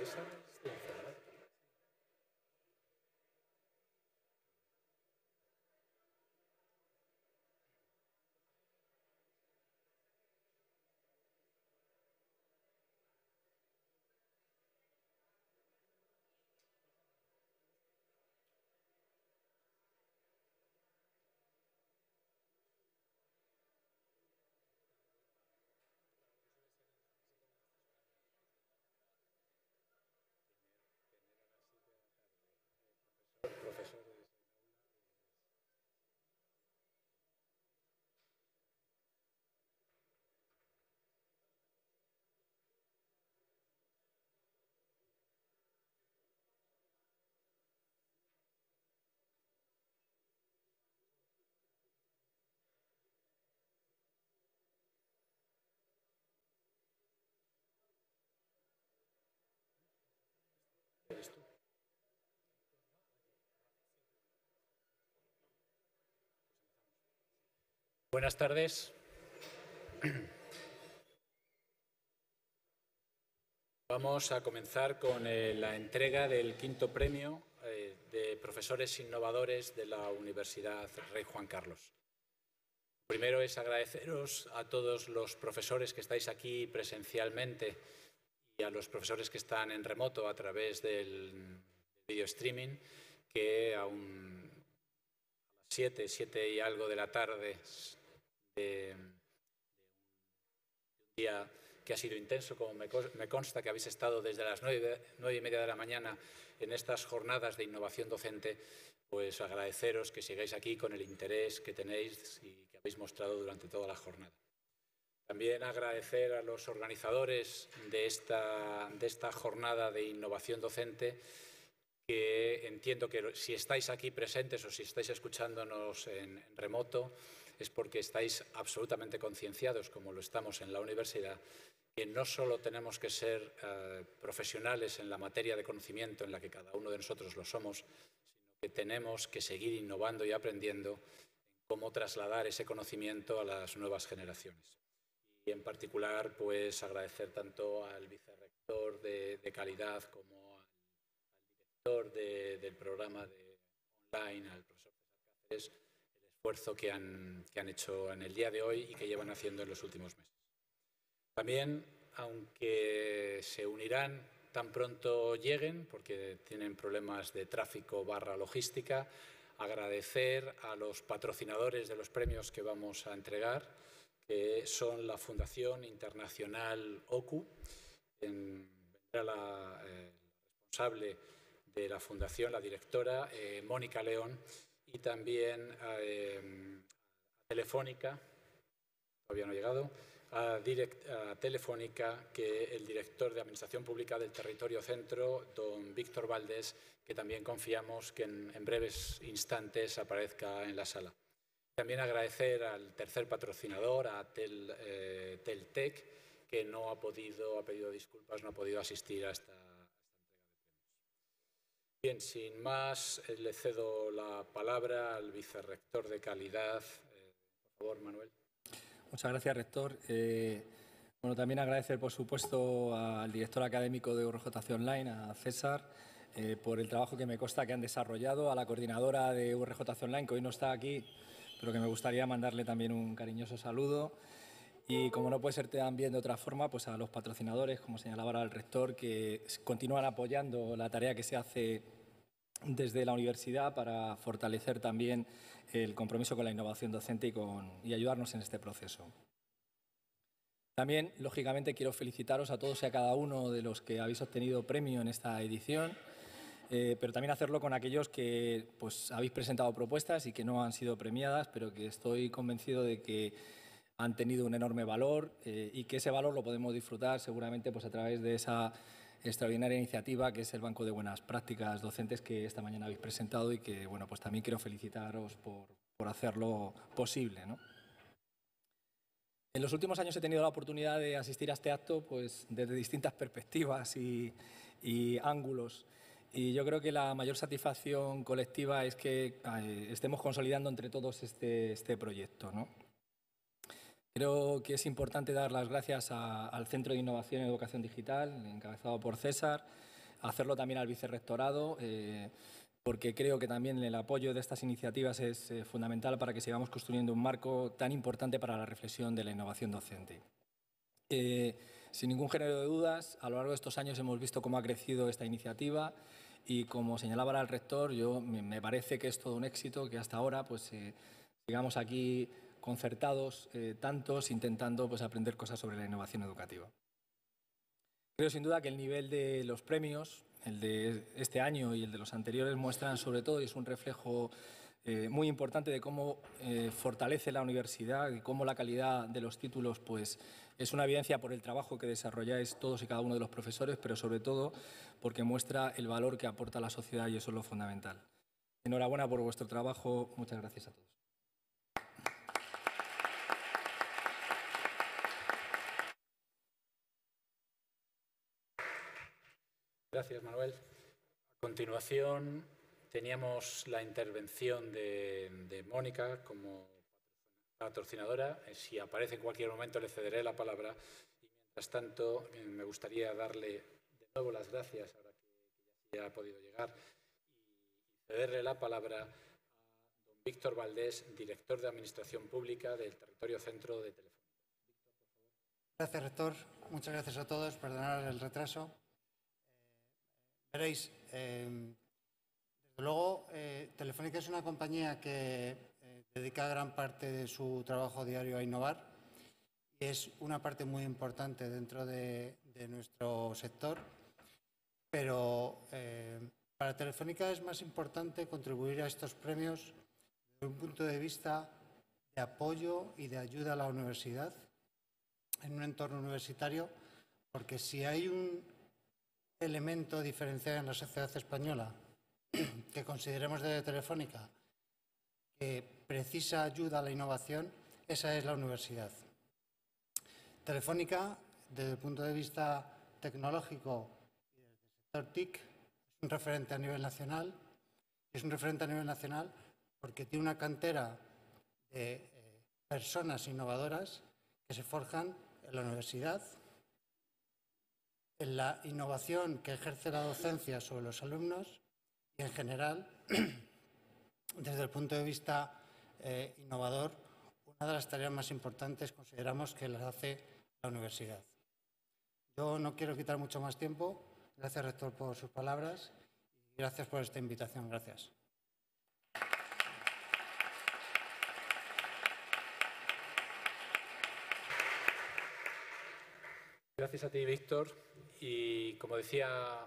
Listen. Buenas tardes. Vamos a comenzar con eh, la entrega del quinto premio eh, de profesores innovadores de la Universidad Rey Juan Carlos. Primero es agradeceros a todos los profesores que estáis aquí presencialmente y a los profesores que están en remoto a través del video streaming que aún a las 7, 7 y algo de la tarde de, un día que ha sido intenso, como me consta que habéis estado desde las nueve, nueve y media de la mañana en estas jornadas de innovación docente, pues agradeceros que sigáis aquí con el interés que tenéis y que habéis mostrado durante toda la jornada. También agradecer a los organizadores de esta, jornada de innovación docente que entiendo que si estáis aquí presentes o si estáis escuchándonos en remoto, es porque estáis absolutamente concienciados, como lo estamos en la universidad, que no solo tenemos que ser eh, profesionales en la materia de conocimiento en la que cada uno de nosotros lo somos, sino que tenemos que seguir innovando y aprendiendo en cómo trasladar ese conocimiento a las nuevas generaciones. Y en particular, pues agradecer tanto al vicerrector de, calidad como al, director del programa de online, al profesor César Cáceres, esfuerzo que han, que han hecho en el día de hoy y que llevan haciendo en los últimos meses. También, aunque se unirán tan pronto lleguen, porque tienen problemas de tráfico barra logística, agradecer a los patrocinadores de los premios que vamos a entregar, que son la Fundación Internacional OCU, en, la, eh, responsable de la fundación, la directora, eh, Mónica León, y también eh, a Telefónica, todavía no ha llegado, Telefónica, que el director de Administración Pública del Territorio Centro, don Víctor Valdés, que también confiamos que en, breves instantes aparezca en la sala. También agradecer al tercer patrocinador, a Tel, eh, Teltec, que no ha podido, ha pedido disculpas, no ha podido asistir a esta Bien, sin más, eh, le cedo la palabra al vicerrector de calidad. Eh, por favor, Manuel. Muchas gracias, rector. Bueno, también agradecer, por supuesto, al director académico de URJC Online, a César, por el trabajo que me consta que han desarrollado, a la coordinadora de URJC Online, que hoy no está aquí, pero que me gustaría mandarle también un cariñoso saludo. Y como no puede ser también de otra forma, pues a los patrocinadores, como señalaba ahora el rector, que continúan apoyando la tarea que se hace desde la universidad para fortalecer también el compromiso con la innovación docente y, con, y ayudarnos en este proceso. También, lógicamente, quiero felicitaros a todos y a cada uno de los que habéis obtenido premio en esta edición, eh, pero también hacerlo con aquellos que pues, habéis presentado propuestas y que no han sido premiadas, pero que estoy convencido de que han tenido un enorme valor eh, y que ese valor lo podemos disfrutar seguramente pues, a través de esa extraordinaria iniciativa que es el Banco de Buenas Prácticas Docentes que esta mañana habéis presentado y que bueno, pues también quiero felicitaros por, por hacerlo posible. ¿no? En los últimos años he tenido la oportunidad de asistir a este acto pues, desde distintas perspectivas y, y ángulos. Y yo creo que la mayor satisfacción colectiva es que eh, estemos consolidando entre todos este, este proyecto. ¿no? Creo que es importante dar las gracias al Centro de Innovación y Educación Digital, encabezado por César, hacerlo también al vicerrectorado, eh, porque creo que también el apoyo de estas iniciativas es eh, fundamental para que sigamos construyendo un marco tan importante para la reflexión de la innovación docente. Eh, sin ningún género de dudas, a lo largo de estos años hemos visto cómo ha crecido esta iniciativa y como señalaba el rector, yo me parece que es todo un éxito que hasta ahora pues sigamos aquí concertados, eh, tantos, intentando pues, aprender cosas sobre la innovación educativa. Creo sin duda que el nivel de los premios, el de este año y el de los anteriores, muestran sobre todo, y es un reflejo eh, muy importante de cómo eh, fortalece la universidad y cómo la calidad de los títulos pues, es una evidencia por el trabajo que desarrolláis todos y cada uno de los profesores, pero sobre todo porque muestra el valor que aporta la sociedad y eso es lo fundamental. Enhorabuena por vuestro trabajo. Muchas gracias a todos. Gracias, Manuel. A continuación, teníamos la intervención de, Mónica como patrocinadora. Eh, si aparece en cualquier momento, le cederé la palabra. Y mientras tanto, eh, me gustaría darle de nuevo las gracias, ahora que ya ha podido llegar, y cederle la palabra a don Víctor Valdés, director de Administración Pública del Territorio Centro de Telefónica. Gracias, rector. Muchas gracias a todos. Perdonar el retraso. Veréis, em, desde luego, eh, Telefónica es una compañía que eh, dedica gran parte de su trabajo diario a innovar. Y es una parte muy importante dentro de, nuestro sector, pero em, para Telefónica es más importante contribuir a estos premios desde un punto de vista de apoyo y de ayuda a la universidad en un entorno universitario, porque si hay un elemento diferencial en la sociedad española que consideremos de Telefónica que precisa ayuda a la innovación, esa es la universidad. Telefónica, desde el punto de vista tecnológico y desde el sector TIC, es un referente a nivel nacional. Es un referente a nivel nacional porque tiene una cantera de eh, personas innovadoras que se forjan en la universidad, en la innovación que ejerce la docencia sobre los alumnos en general, desde el punto de vista eh, innovador, una de las tareas más importantes consideramos que las hace la universidad. Yo no quiero quitar mucho más tiempo. Gracias, rector, por sus palabras y gracias por esta invitación. Gracias. Gracias a ti, Víctor. Y como decía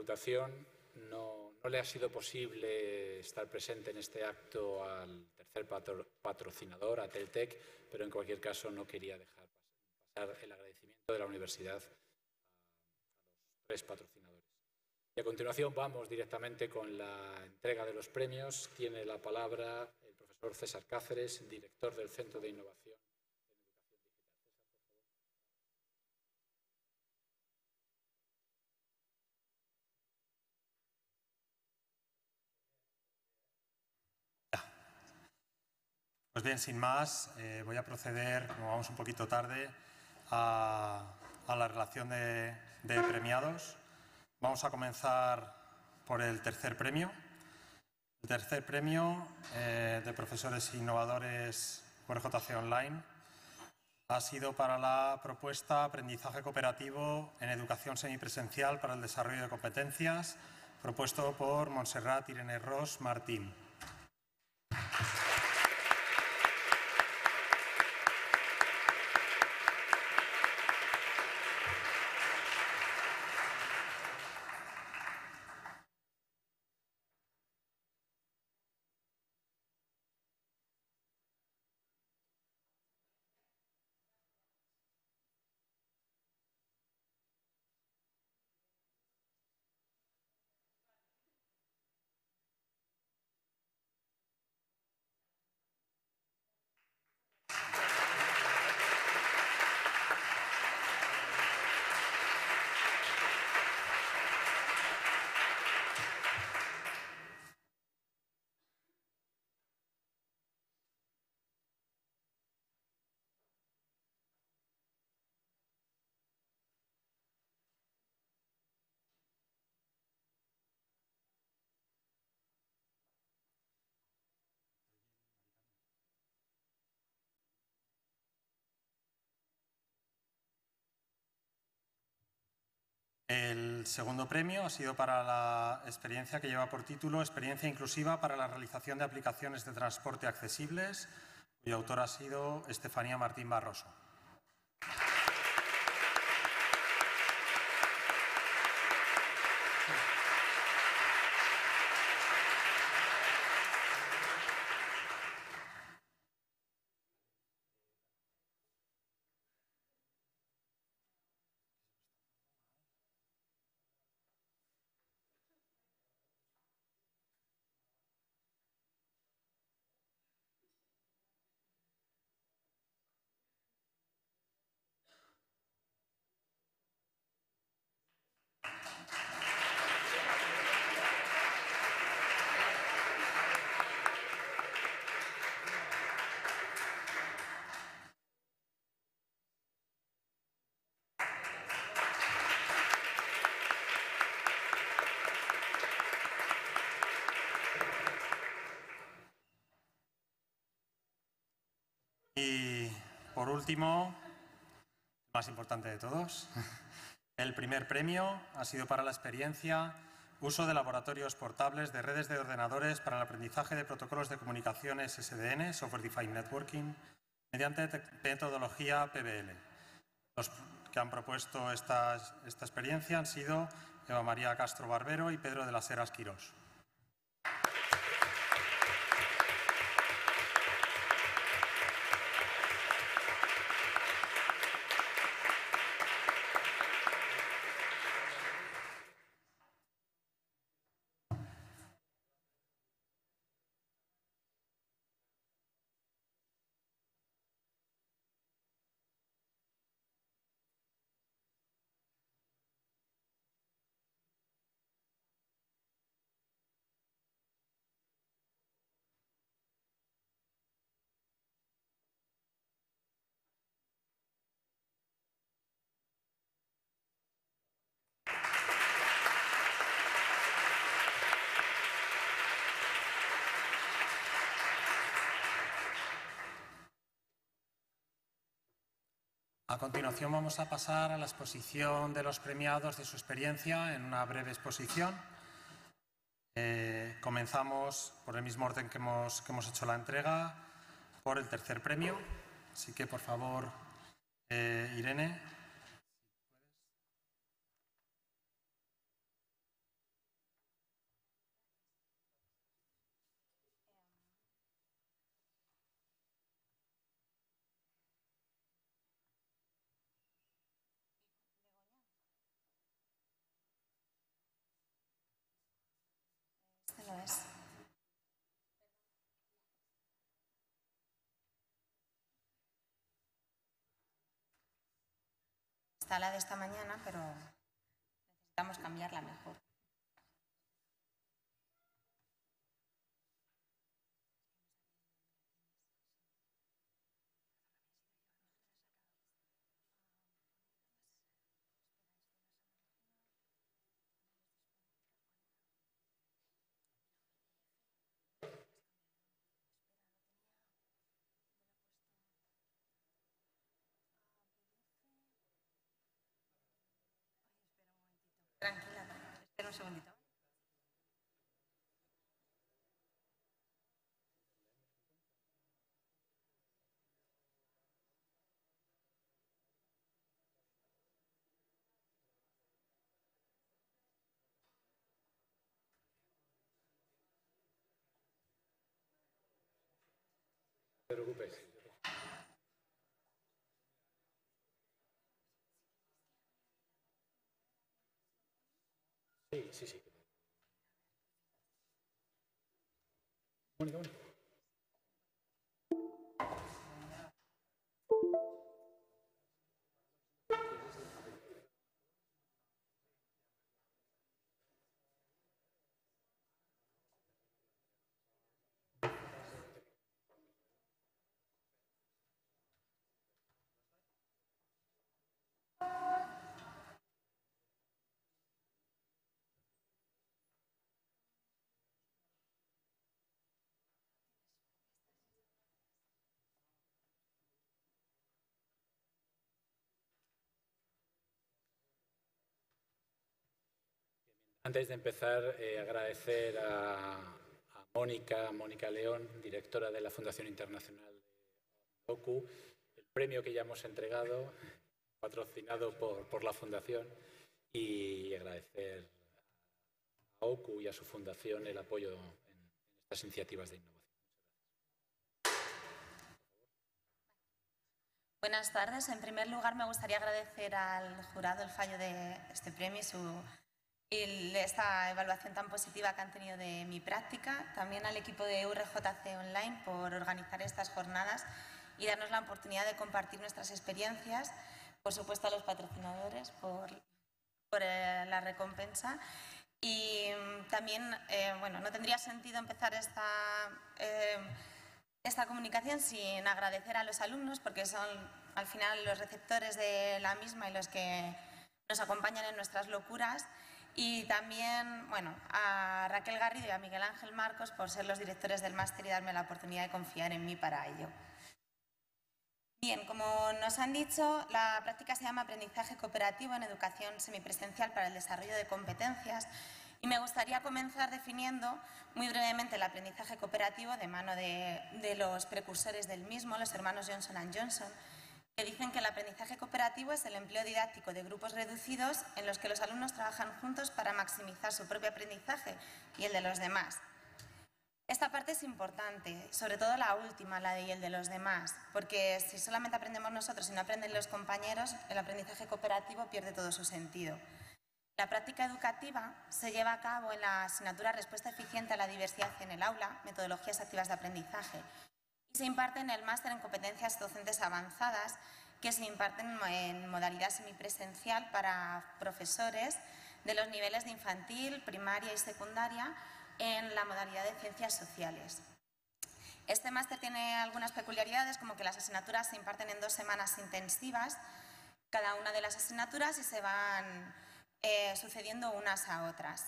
salutación, no, le ha sido posible estar presente en este acto al tercer patrocinador, a Teltec, pero en cualquier caso no quería dejar pasar el agradecimiento de la universidad a los tres patrocinadores. Y a continuación vamos directamente con la entrega de los premios. Tiene la palabra el profesor César Cáceres, director del Centro de Innovación Pues bien, sin más, eh, voy a proceder, como vamos un poquito tarde, a, la relación de, premiados. Vamos a comenzar por el tercer premio. El tercer premio eh, de profesores innovadores por JC Online ha sido para la propuesta Aprendizaje Cooperativo en Educación Semipresencial para el Desarrollo de Competencias, propuesto por Montserrat Irene Ross Martín. El segundo premio ha sido para la experiencia que lleva por título Experiencia inclusiva para la realización de aplicaciones de transporte accesibles, cuyo autor ha sido Estefanía Martín Barroso. Y por último, más importante de todos, el primer premio ha sido para la experiencia uso de laboratorios portables de redes de ordenadores para el aprendizaje de protocolos de comunicaciones SDN, Software Defined Networking, mediante metodología PBL. Los que han propuesto esta, experiencia han sido Eva María Castro Barbero y Pedro de las Heras Quirós. A continuación vamos a pasar a la exposición de los premiados de su experiencia en una breve exposición. Eh, comenzamos por el mismo orden que hemos, hecho la entrega, por el tercer premio. Así que, por favor, eh, Irene. Está la de esta mañana, pero necesitamos cambiarla mejor. sebentar. preocupes. Sí, sí. Mónica, Mónica. Antes de empezar, eh, agradecer a, a, Mónica, Mónica León, directora de la Fundación Internacional de OCU, el premio que ya hemos entregado, patrocinado por, por la Fundación, y agradecer a OCU y a su Fundación el apoyo en estas iniciativas de innovación. Buenas tardes. En primer lugar, me gustaría agradecer al jurado el fallo de este premio y, su, y esta evaluación tan positiva que han tenido de mi práctica. También al equipo de URJC Online por organizar estas jornadas y darnos la oportunidad de compartir nuestras experiencias. Por supuesto, a los patrocinadores por, por eh, la recompensa. Y mm, también, eh, bueno, no tendría sentido empezar esta... Eh, esta comunicación sin agradecer a los alumnos, porque son al final los receptores de la misma y los que nos acompañan en nuestras locuras. Y también, bueno, a Raquel Garrido y a Miguel Ángel Marcos por ser los directores del máster y darme la oportunidad de confiar en mí para ello. Bien, como nos han dicho, la práctica se llama aprendizaje cooperativo en educación semipresencial para el desarrollo de competencias y me gustaría comenzar definiendo muy brevemente el aprendizaje cooperativo de mano de, de los precursores del mismo, los hermanos Johnson Johnson, que dicen que el aprendizaje cooperativo es el empleo didáctico de grupos reducidos en los que los alumnos trabajan juntos para maximizar su propio aprendizaje y el de los demás. Esta parte es importante, sobre todo la última, la de y el de los demás, porque si solamente aprendemos nosotros y no aprenden los compañeros, el aprendizaje cooperativo pierde todo su sentido. La práctica educativa se lleva a cabo en la asignatura Respuesta eficiente a la diversidad en el aula, metodologías activas de aprendizaje, y se imparte en el máster en competencias docentes avanzadas, que se imparten en modalidad semipresencial para profesores de los niveles de infantil, primaria y secundaria en la modalidad de ciencias sociales. Este máster tiene algunas peculiaridades, como que las asignaturas se imparten en dos semanas intensivas, cada una de las asignaturas, y se van eh, sucediendo unas a otras.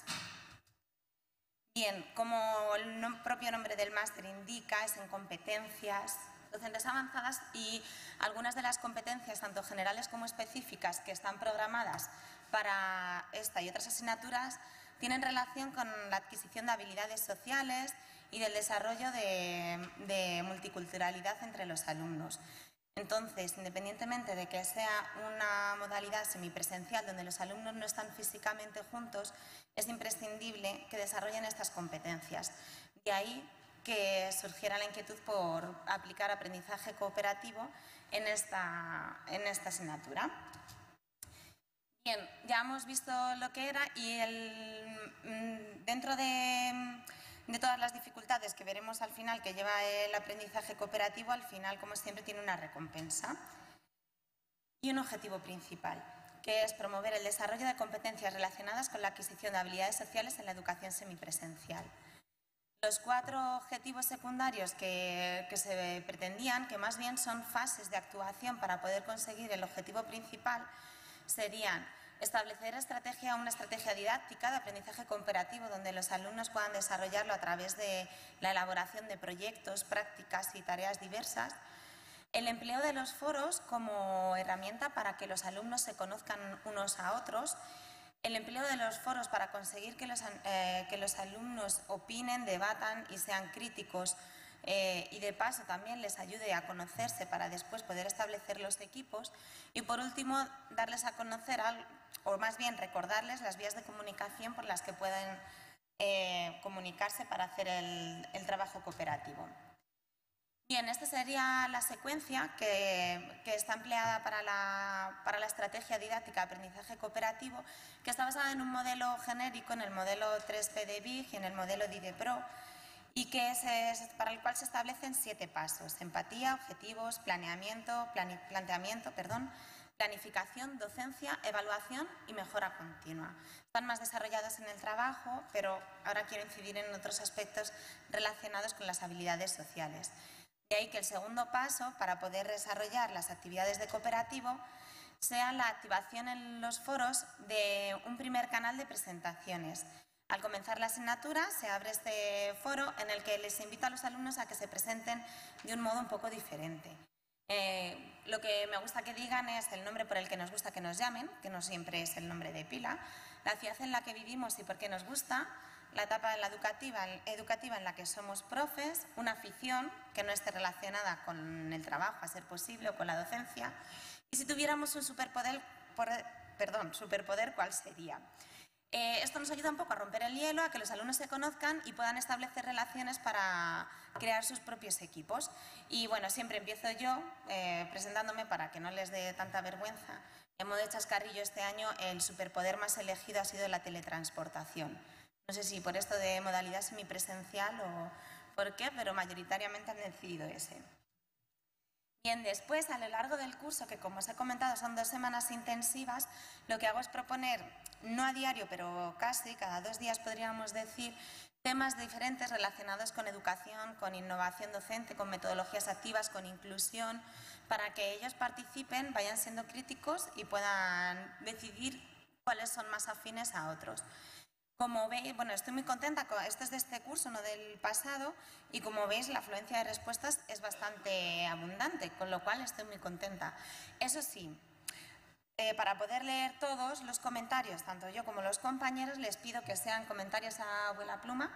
Bien, como el propio nombre del máster indica, es en competencias docentes avanzadas y algunas de las competencias, tanto generales como específicas, que están programadas para esta y otras asignaturas, tienen relación con la adquisición de habilidades sociales y del desarrollo de multiculturalidad entre los alumnos. Entonces, independientemente de que sea una modalidad semipresencial donde los alumnos no están físicamente juntos, es imprescindible que desarrollen estas competencias. De ahí que surgiera la inquietud por aplicar aprendizaje cooperativo en esta, en esta asignatura. Bien, ya hemos visto lo que era y el, mm, dentro de de todas las dificultades que veremos al final que lleva el aprendizaje cooperativo, al final, como siempre, tiene una recompensa y un objetivo principal, que es promover el desarrollo de competencias relacionadas con la adquisición de habilidades sociales en la educación semipresencial. Los cuatro objetivos secundarios que, que, se pretendían, que más bien son fases de actuación para poder conseguir el objetivo principal, serían Establecer una estrategia didáctica de aprendizaje cooperativo donde los alumnos puedan desarrollarlo a través de la elaboración de proyectos, prácticas y tareas diversas. El empleo de los foros como herramienta para que los alumnos se conozcan unos a otros. El empleo de los foros para conseguir que los, eh, que los alumnos opinen, debatan y sean críticos eh, y de paso también les ayude a conocerse para después poder establecer los equipos. Y por último, darles a conocer, o más bien recordarles las vías de comunicación por las que pueden eh, comunicarse para hacer el, trabajo cooperativo. Bien, esta sería la secuencia que, está empleada para la, para la, estrategia didáctica de aprendizaje cooperativo, que está basada en un modelo genérico, en el modelo 3P de BIG y en el modelo DIDEPRO, y que es, para el cual se establecen siete pasos, empatía, objetivos, planeamiento, planteamiento, perdón, planificación, docencia, evaluación y mejora continua. Están más desarrollados en el trabajo, pero ahora quiero incidir en otros aspectos relacionados con las habilidades sociales. De ahí que el segundo paso para poder desarrollar las actividades de cooperativo sea la activación en los foros de un primer canal de presentaciones al comenzar la asignatura se abre este foro en el que les invito a los alumnos a que se presenten de un modo un poco diferente. Eh, lo que me gusta que digan es el nombre por el que nos gusta que nos llamen, que no siempre es el nombre de pila, la ciudad en la que vivimos y por qué nos gusta, la etapa educativa, en la que somos profes, una afición que no esté relacionada con el trabajo, a ser posible, o con la docencia. Y si tuviéramos un superpoder, perdón, superpoder ¿cuál sería? Eh, esto nos ayuda un poco a romper el hielo, a que los alumnos se conozcan y puedan establecer relaciones para crear sus propios equipos. Y bueno, siempre empiezo yo eh, presentándome para que no les dé tanta vergüenza. En modo de chascarrillo este año el superpoder más elegido ha sido la teletransportación. No sé si por esto de modalidad semipresencial o por qué, pero mayoritariamente han decidido ese. Bien, después, a lo largo del curso, que como os he comentado son dos semanas intensivas, lo que hago es proponer, no a diario, pero casi, cada dos días podríamos decir, temas diferentes relacionados con educación, con innovación docente, con metodologías activas, con inclusión, para que ellos participen, vayan siendo críticos y puedan decidir cuáles son más afines a otros. Como veis, bueno, estoy muy contenta, esto es de este curso, no del pasado, y como veis la afluencia de respuestas es bastante abundante, con lo cual estoy muy contenta. Eso sí, eh, para poder leer todos los comentarios, tanto yo como los compañeros, les pido que sean comentarios a abuela pluma,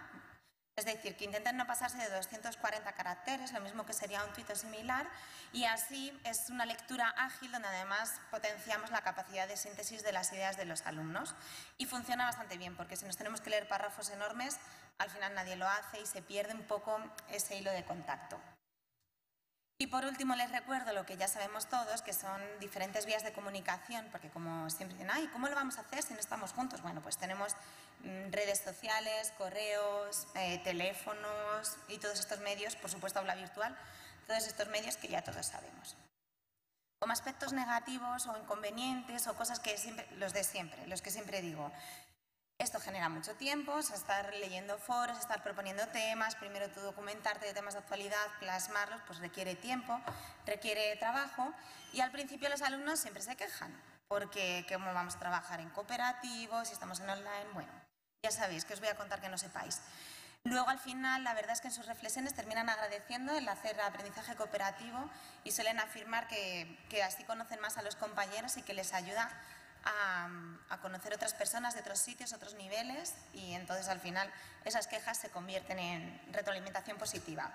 es decir, que intenten no pasarse de 240 caracteres, lo mismo que sería un tuit similar, y así es una lectura ágil donde además potenciamos la capacidad de síntesis de las ideas de los alumnos. Y funciona bastante bien, porque si nos tenemos que leer párrafos enormes, al final nadie lo hace y se pierde un poco ese hilo de contacto. Y por último les recuerdo lo que ya sabemos todos, que son diferentes vías de comunicación, porque como siempre dicen, ay, ¿cómo lo vamos a hacer si no estamos juntos? Bueno, pues tenemos redes sociales, correos, eh, teléfonos y todos estos medios, por supuesto habla virtual, todos estos medios que ya todos sabemos. Como aspectos negativos o inconvenientes o cosas que siempre, los de siempre, los que siempre digo, esto genera mucho tiempo, estar leyendo foros, estar proponiendo temas, primero tú documentarte de temas de actualidad, plasmarlos, pues requiere tiempo, requiere trabajo y al principio los alumnos siempre se quejan porque cómo vamos a trabajar en cooperativos, si estamos en online, bueno, ya sabéis que os voy a contar que no sepáis. Luego, al final, la verdad es que en sus reflexiones terminan agradeciendo el hacer aprendizaje cooperativo y suelen afirmar que, que así conocen más a los compañeros y que les ayuda a, conocer otras personas de otros sitios, otros niveles y entonces al final esas quejas se convierten en retroalimentación positiva.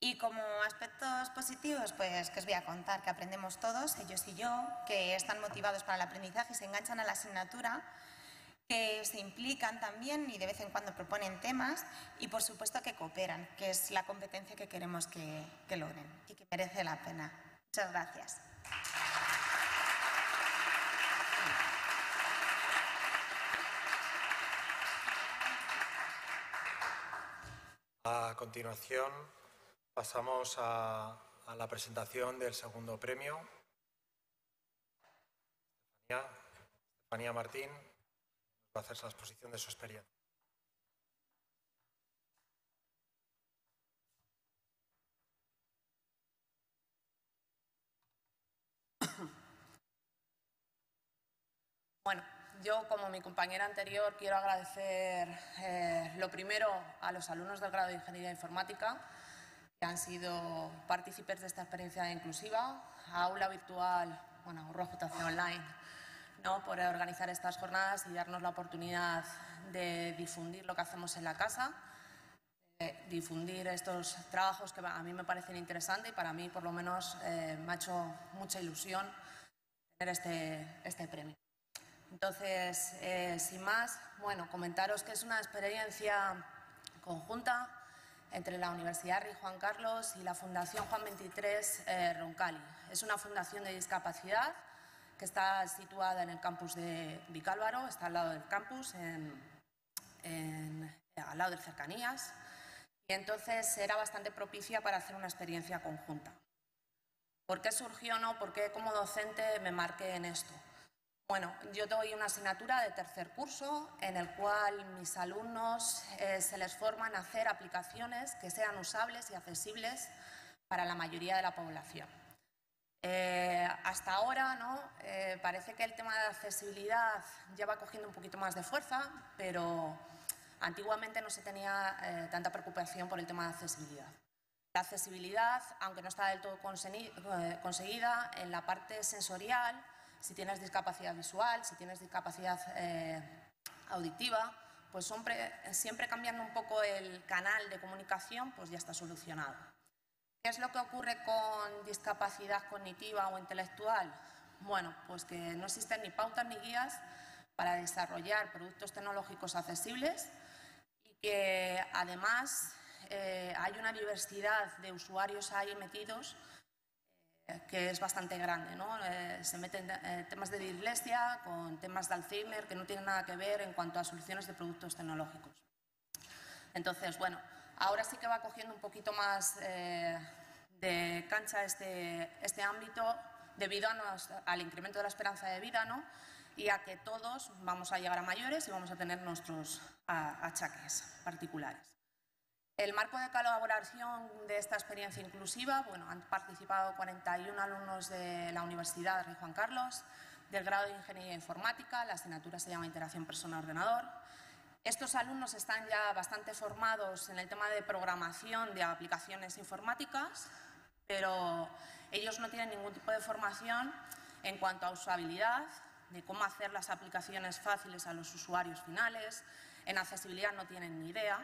Y como aspectos positivos, pues que os voy a contar que aprendemos todos, ellos y yo, que están motivados para el aprendizaje y se enganchan a la asignatura, que se implican también y de vez en cuando proponen temas y por supuesto que cooperan, que es la competencia que queremos que, logren y que merece la pena. Muchas gracias. A continuación, pasamos a, la presentación del segundo premio. Estefanía, Martín va a hacer la exposición de su experiencia. Bueno, yo, como mi compañera anterior, quiero agradecer eh, lo primero a los alumnos del grado de Ingeniería Informática, que han sido partícipes de esta experiencia inclusiva, a Aula Virtual, bueno, JC Online, ¿no? por organizar estas jornadas y darnos la oportunidad de difundir lo que hacemos en la casa, difundir estos trabajos que a mí me parecen interesantes y para mí, por lo menos, eh, me ha hecho mucha ilusión tener este, este premio. Entonces, eh, sin más, bueno, comentaros que es una experiencia conjunta entre la Universidad Rey Juan Carlos y la Fundación Juan 23 eh, Roncali. Es una fundación de discapacidad que está situada en el campus de Vicálvaro, está al lado del campus, al lado de cercanías, y entonces era bastante propicia para hacer una experiencia conjunta. ¿Por qué surgió? No? ¿Por qué como docente me marqué en esto? Bueno, yo doy una asignatura de tercer curso en el cual mis alumnos eh, se les forman a hacer aplicaciones que sean usables y accesibles para la mayoría de la población. Eh, hasta ahora ¿no? Eh, parece que el tema de accesibilidad ya va cogiendo un poquito más de fuerza, pero antiguamente no se tenía tanta preocupación por el tema de accesibilidad. La accesibilidad, aunque no está del todo eh, conseguida, en la parte sensorial, si tienes discapacidad visual, si tienes discapacidad eh, auditiva, pues siempre, siempre cambiando un poco el canal de comunicación, pues ya está solucionado. ¿Qué es lo que ocurre con discapacidad cognitiva o intelectual? Bueno, pues que no existen ni pautas ni guías para desarrollar productos tecnológicos accesibles y que además eh, hay una diversidad de usuarios ahí metidos eh, que es bastante grande. ¿no? Eh, se meten temas de dislexia con temas de Alzheimer que no tienen nada que ver en cuanto a soluciones de productos tecnológicos. Entonces, bueno, ahora sí que va cogiendo un poquito más de cancha este, este ámbito debido al incremento de la esperanza de vida ¿no? y a que todos vamos a llegar a mayores y vamos a tener nuestros achaques particulares. El marco de colaboración de esta experiencia inclusiva, bueno, han participado 41 alumnos de la Universidad Rey Juan Carlos, del grado de Ingeniería Informática, la asignatura se llama Interacción Persona-Ordenador. Estos alumnos están ya bastante formados en el tema de programación de aplicaciones informáticas, pero ellos no tienen ningún tipo de formación en cuanto a usabilidad, de cómo hacer las aplicaciones fáciles a los usuarios finales, en accesibilidad no tienen ni idea,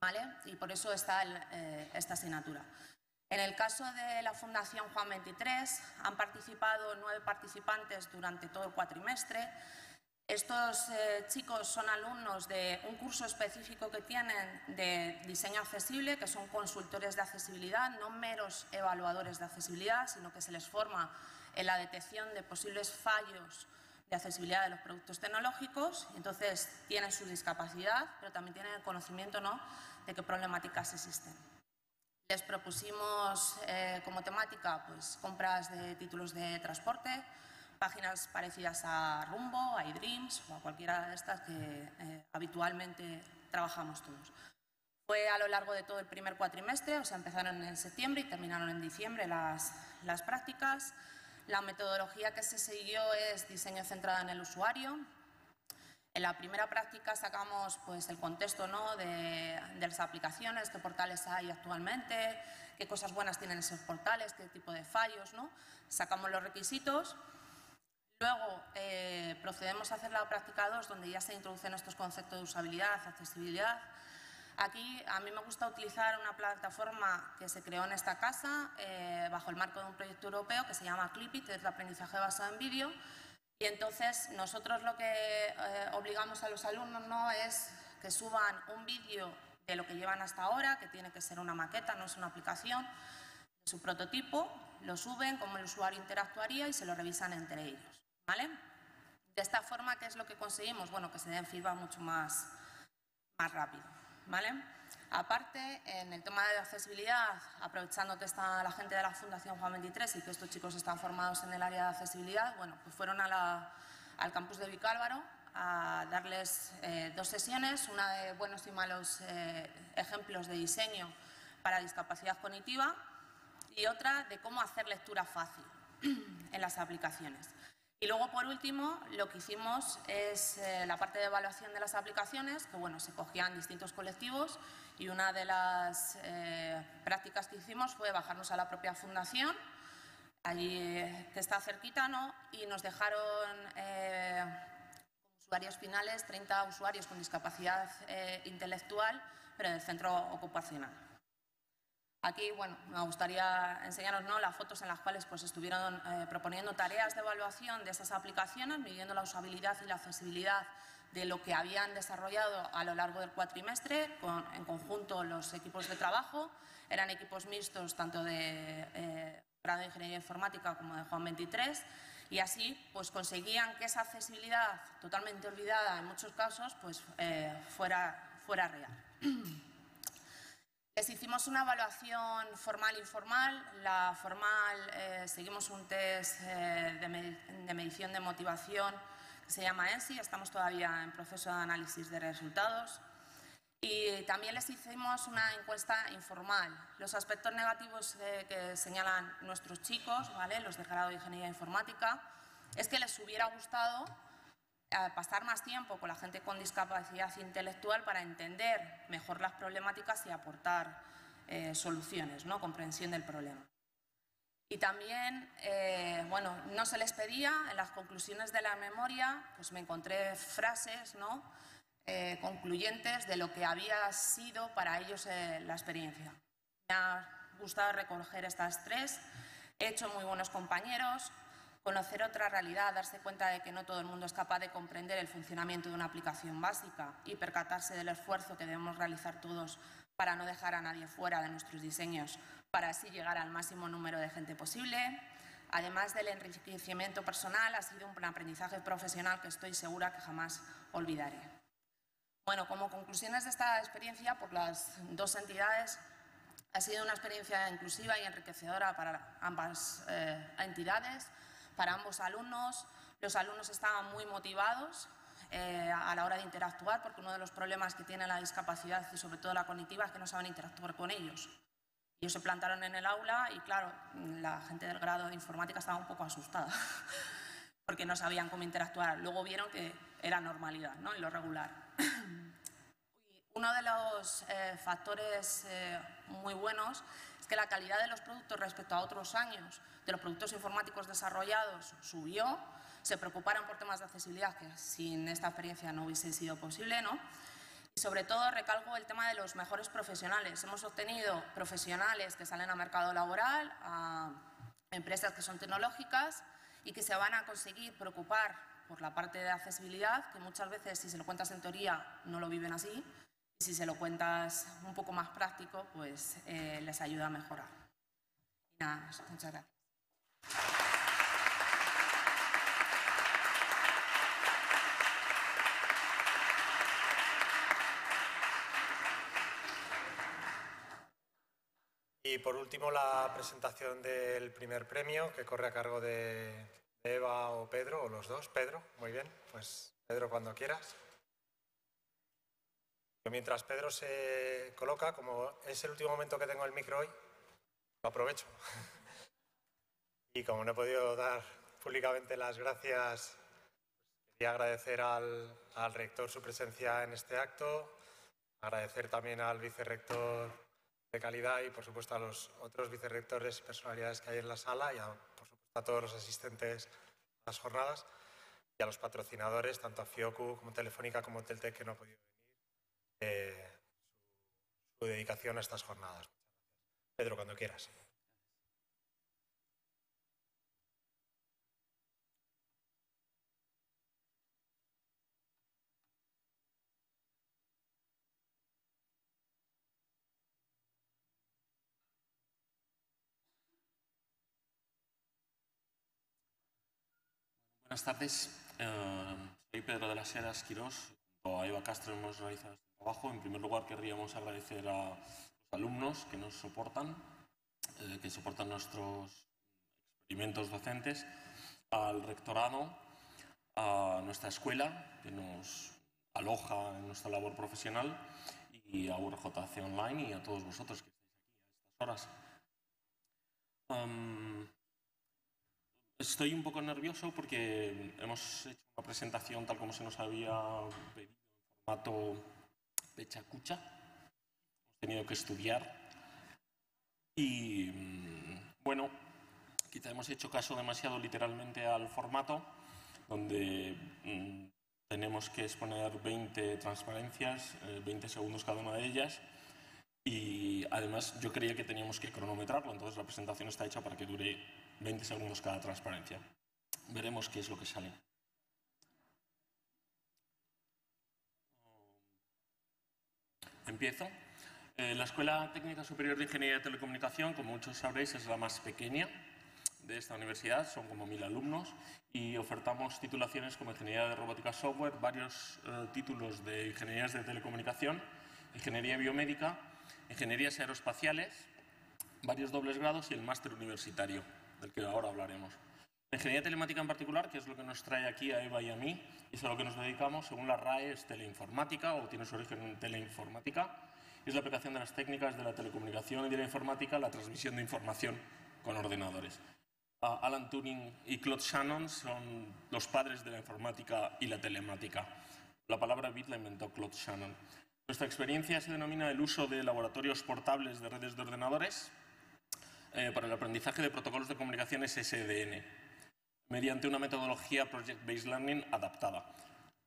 ¿vale? Y por eso está eh, esta asignatura. En el caso de la Fundación Juan 23 han participado nueve participantes durante todo el cuatrimestre estos eh, chicos son alumnos de un curso específico que tienen de diseño accesible, que son consultores de accesibilidad, no meros evaluadores de accesibilidad, sino que se les forma en la detección de posibles fallos de accesibilidad de los productos tecnológicos. Entonces, tienen su discapacidad, pero también tienen el conocimiento ¿no? de qué problemáticas existen. Les propusimos eh, como temática pues, compras de títulos de transporte, páginas parecidas a Rumbo, a iDreams o a cualquiera de estas que eh, habitualmente trabajamos todos. Fue a lo largo de todo el primer cuatrimestre, o sea, empezaron en septiembre y terminaron en diciembre las, las prácticas. La metodología que se siguió es diseño centrado en el usuario. En la primera práctica sacamos pues, el contexto ¿no? de, de, las aplicaciones, qué portales hay actualmente, qué cosas buenas tienen esos portales, qué tipo de fallos. ¿no? Sacamos los requisitos Luego eh, procedemos a hacer la práctica 2, donde ya se introducen estos conceptos de usabilidad, accesibilidad. Aquí a mí me gusta utilizar una plataforma que se creó en esta casa eh, bajo el marco de un proyecto europeo que se llama Clipit, que es el aprendizaje basado en vídeo. Y entonces nosotros lo que eh, obligamos a los alumnos ¿no? es que suban un vídeo de lo que llevan hasta ahora, que tiene que ser una maqueta, no es una aplicación, su prototipo, lo suben, cómo el usuario interactuaría y se lo revisan entre ellos. De esta forma, ¿qué es lo que conseguimos? Bueno, que se den feedback mucho más, más rápido. ¿Vale? Aparte, en el tema de accesibilidad, aprovechando que está la gente de la Fundación Juan 23 y que estos chicos están formados en el área de accesibilidad, bueno, pues fueron al campus de Vicálvaro a darles eh, dos sesiones, una de buenos y malos eh, ejemplos de diseño para discapacidad cognitiva y otra de cómo hacer lectura fácil en las aplicaciones. Y luego, por último, lo que hicimos es eh, la parte de evaluación de las aplicaciones, que bueno, se cogían distintos colectivos y una de las eh, prácticas que hicimos fue bajarnos a la propia fundación, allí eh, que está cerquita, ¿no? y nos dejaron como usuarios finales 30 usuarios con discapacidad intelectual, pero del centro ocupacional. Aquí, bueno, me gustaría enseñaros ¿no? las fotos en las cuales pues, estuvieron eh, proponiendo tareas de evaluación de esas aplicaciones, midiendo la usabilidad y la accesibilidad de lo que habían desarrollado a lo largo del cuatrimestre, en conjunto los equipos de trabajo. Eran equipos mixtos tanto de eh, grado de Ingeniería Informática como de Juan 23 y así pues conseguían que esa accesibilidad totalmente olvidada en muchos casos pues eh, fuera, fuera real. Les hicimos una evaluación formal informal. La formal eh, seguimos un test eh, de, medición de motivación que se llama ENSI. Estamos todavía en proceso de análisis de resultados. Y también les hicimos una encuesta informal. Los aspectos negativos eh, que señalan nuestros chicos, ¿vale? los de grado de Ingeniería Informática, es que les hubiera gustado pasar más tiempo con la gente con discapacidad intelectual para entender mejor las problemáticas y aportar eh, soluciones, ¿no? comprensión del problema. Y también, eh, bueno, no se les pedía, en las conclusiones de la memoria, pues me encontré frases ¿no? Eh, concluyentes de lo que había sido para ellos la experiencia. Me ha gustado recoger estas tres. He hecho muy buenos compañeros, conocer otra realidad, darse cuenta de que no todo el mundo es capaz de comprender el funcionamiento de una aplicación básica y percatarse del esfuerzo que debemos realizar todos para no dejar a nadie fuera de nuestros diseños, para así llegar al máximo número de gente posible. Además del enriquecimiento personal, ha sido un aprendizaje profesional que estoy segura que jamás olvidaré. Bueno, como conclusiones de esta experiencia, por las dos entidades, ha sido una experiencia inclusiva y enriquecedora para ambas eh, entidades para ambos alumnos. Los alumnos estaban muy motivados eh, a la hora de interactuar, porque uno de los problemas que tiene la discapacidad y sobre todo la cognitiva es que no saben interactuar con ellos. Ellos se plantaron en el aula y, claro, la gente del grado de informática estaba un poco asustada, porque no sabían cómo interactuar. Luego vieron que era normalidad ¿no? y lo regular. Uno de los eh, factores eh, muy buenos es que la calidad de los productos respecto a otros años de los productos informáticos desarrollados subió, se preocuparon por temas de accesibilidad que sin esta experiencia no hubiese sido posible, ¿no? Y sobre todo recalco el tema de los mejores profesionales. Hemos obtenido profesionales que salen al mercado laboral, a empresas que son tecnológicas y que se van a conseguir preocupar por la parte de accesibilidad, que muchas veces si se lo cuentas en teoría no lo viven así, si se lo cuentas un poco más práctico, pues eh, les ayuda a mejorar. Y nada muchas gracias. Y por último, la presentación del primer premio, que corre a cargo de Eva o Pedro, o los dos. Pedro, muy bien. Pues Pedro, cuando quieras. Mientras Pedro se coloca, como es el último momento que tengo el micro hoy, lo aprovecho. Y como no he podido dar públicamente las gracias, quería agradecer al, rector su presencia en este acto, agradecer también al vicerrector de calidad y, por supuesto, a los otros vicerrectores y personalidades que hay en la sala y, a, todos los asistentes a las jornadas y a los patrocinadores, tanto a FIOCU como Telefónica como Teltec, que no han podido eh, su, dedicación a estas jornadas. Pedro, cuando quieras. Buenas tardes, eh, soy Pedro de las Heras Quirós. Junto a Eva Castro hemos realizado este trabajo. En primer lugar, querríamos agradecer a los alumnos que nos soportan, eh, que soportan nuestros experimentos docentes, al rectorado, a nuestra escuela, que nos aloja en nuestra labor profesional, y a URJC Online y a todos vosotros que estáis aquí a estas horas. Estoy un poco nervioso porque hemos hecho una presentación tal como se nos había pedido en formato pechacucha. Hemos tenido que estudiar. Y mm, bueno, quizá hemos hecho caso demasiado literalmente al formato, donde mm, tenemos que exponer 20 transparencias, 20 eh, segundos cada una de ellas. Y además yo creía que teníamos que cronometrarlo, entonces la presentación está hecha para que dure 20 segundos cada transparencia. Veremos qué es lo que sale. Empiezo. Eh, la Escuela Técnica Superior de Ingeniería de Telecomunicación, como muchos sabréis, es la más pequeña de esta universidad, son como mil alumnos y ofertamos titulaciones como Ingeniería de Robótica Software, varios eh, títulos de Ingenierías de Telecomunicación, Ingeniería Biomédica, Ingenierías Aeroespaciales, varios dobles grados y el máster universitario del que ahora hablaremos. La ingeniería telemática en particular, que es lo que nos trae aquí a Eva y a mí, es a lo que nos dedicamos, según la RAE, es teleinformática o tiene su origen en teleinformática. Es la aplicación de las técnicas de la telecomunicación y de la informática la transmisión de información con ordenadores. Alan Turing y Claude Shannon son los padres de la informática y la telemática. La palabra bit la inventó Claude Shannon. Nuestra experiencia se denomina el uso de laboratorios portables de redes de ordenadores eh, para el aprendizaje de protocolos de comunicación SDN, mediante una metodología Project Based Learning adaptada.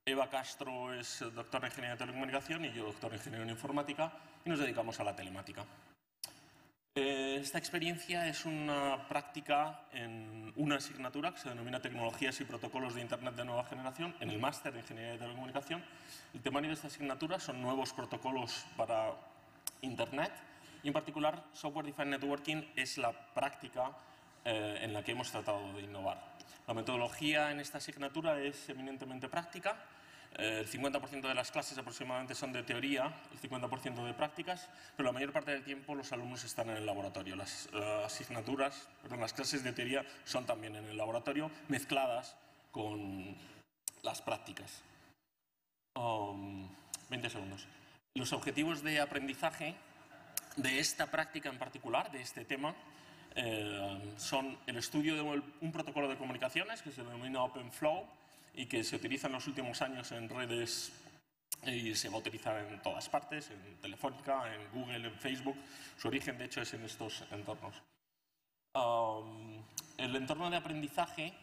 Eva Castro es doctora en Ingeniería de Telecomunicación y yo doctor en Ingeniería en Informática y nos dedicamos a la telemática. Eh, esta experiencia es una práctica en una asignatura que se denomina Tecnologías y Protocolos de Internet de Nueva Generación en el máster de Ingeniería de Telecomunicación. El temario de esta asignatura son nuevos protocolos para Internet y en particular Software Defined Networking es la práctica eh, en la que hemos tratado de innovar. La metodología en esta asignatura es eminentemente práctica el 50% de las clases aproximadamente son de teoría, el 50% de prácticas, pero la mayor parte del tiempo los alumnos están en el laboratorio. Las asignaturas, perdón, las clases de teoría son también en el laboratorio, mezcladas con las prácticas. 20 segundos. Los objetivos de aprendizaje de esta práctica en particular, de este tema, eh, son el estudio de un protocolo de comunicaciones que se denomina OpenFlow, y que se utiliza en los últimos años en redes y se va a utilizar en todas partes, en Telefónica, en Google, en Facebook. Su origen, de hecho, es en estos entornos. el entorno de aprendizaje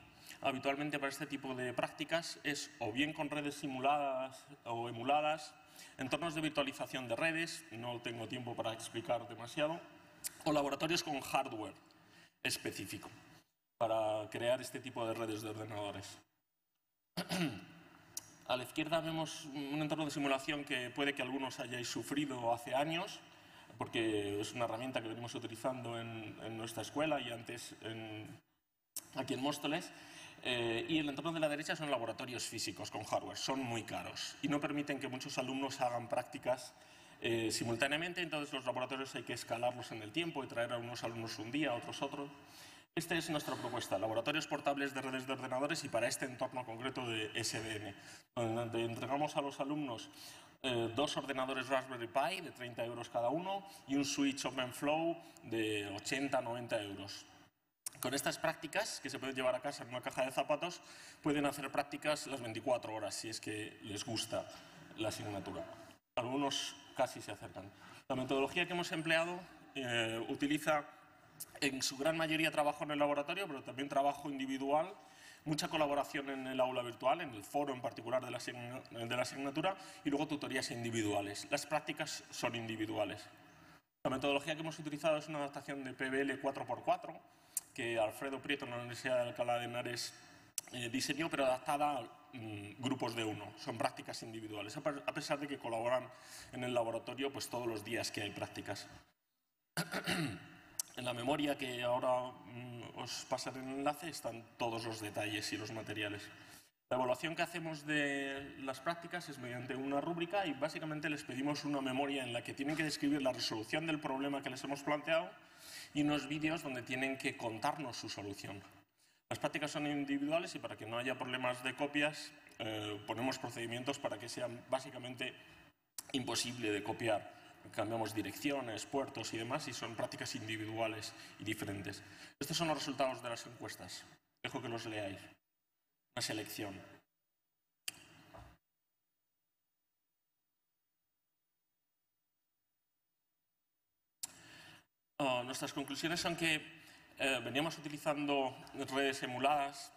habitualmente para este tipo de prácticas es o bien con redes simuladas o emuladas, entornos de virtualización de redes, no tengo tiempo para explicar demasiado, o laboratorios con hardware específico para crear este tipo de redes de ordenadores. A la izquierda vemos un entorno de simulación que puede que algunos hayáis sufrido hace años, porque es una herramienta que venimos utilizando en, nuestra escuela y antes aquí en Móstoles. Eh, y el entorno de la derecha son laboratorios físicos con hardware. Son muy caros y no permiten que muchos alumnos hagan prácticas eh, simultáneamente. Entonces los laboratorios hay que escalarlos en el tiempo y traer a unos alumnos un día, a otros otro. Esta es nuestra propuesta, laboratorios portables de redes de ordenadores y para este entorno concreto de SDN, donde entregamos a los alumnos eh, dos ordenadores Raspberry Pi de 30 euros cada uno y un switch OpenFlow de 80-90 euros. Con estas prácticas, que se pueden llevar a casa en una caja de zapatos, pueden hacer prácticas las 24 horas, si es que les gusta la asignatura. Algunos casi se acercan. La metodología que hemos empleado eh, utiliza en su gran mayoría trabajo en el laboratorio, pero también trabajo individual, mucha colaboración en el aula virtual, en el foro en particular de la, de la asignatura, y luego tutorías individuales. Las prácticas son individuales. La metodología que hemos utilizado es una adaptación de PBL 4x4, que Alfredo Prieto en la Universidad de Alcalá de Henares eh, diseñó, pero adaptada a mm, grupos de uno. Son prácticas individuales, a pesar de que colaboran en el laboratorio pues, todos los días que hay prácticas. En la memoria que ahora mm, os pasaré el enlace están todos los detalles y los materiales. La evaluación que hacemos de las prácticas es mediante una rúbrica y básicamente les pedimos una memoria en la que tienen que describir la resolución del problema que les hemos planteado y unos vídeos donde tienen que contarnos su solución. Las prácticas son individuales y para que no haya problemas de copias eh, ponemos procedimientos para que sean básicamente imposible de copiar cambiamos direcciones, puertos y demás, y son prácticas individuales y diferentes. Estos son los resultados de las encuestas. Dejo que los leáis. Una selección. Ah, nuestras conclusiones son que eh, veníamos utilizando redes emuladas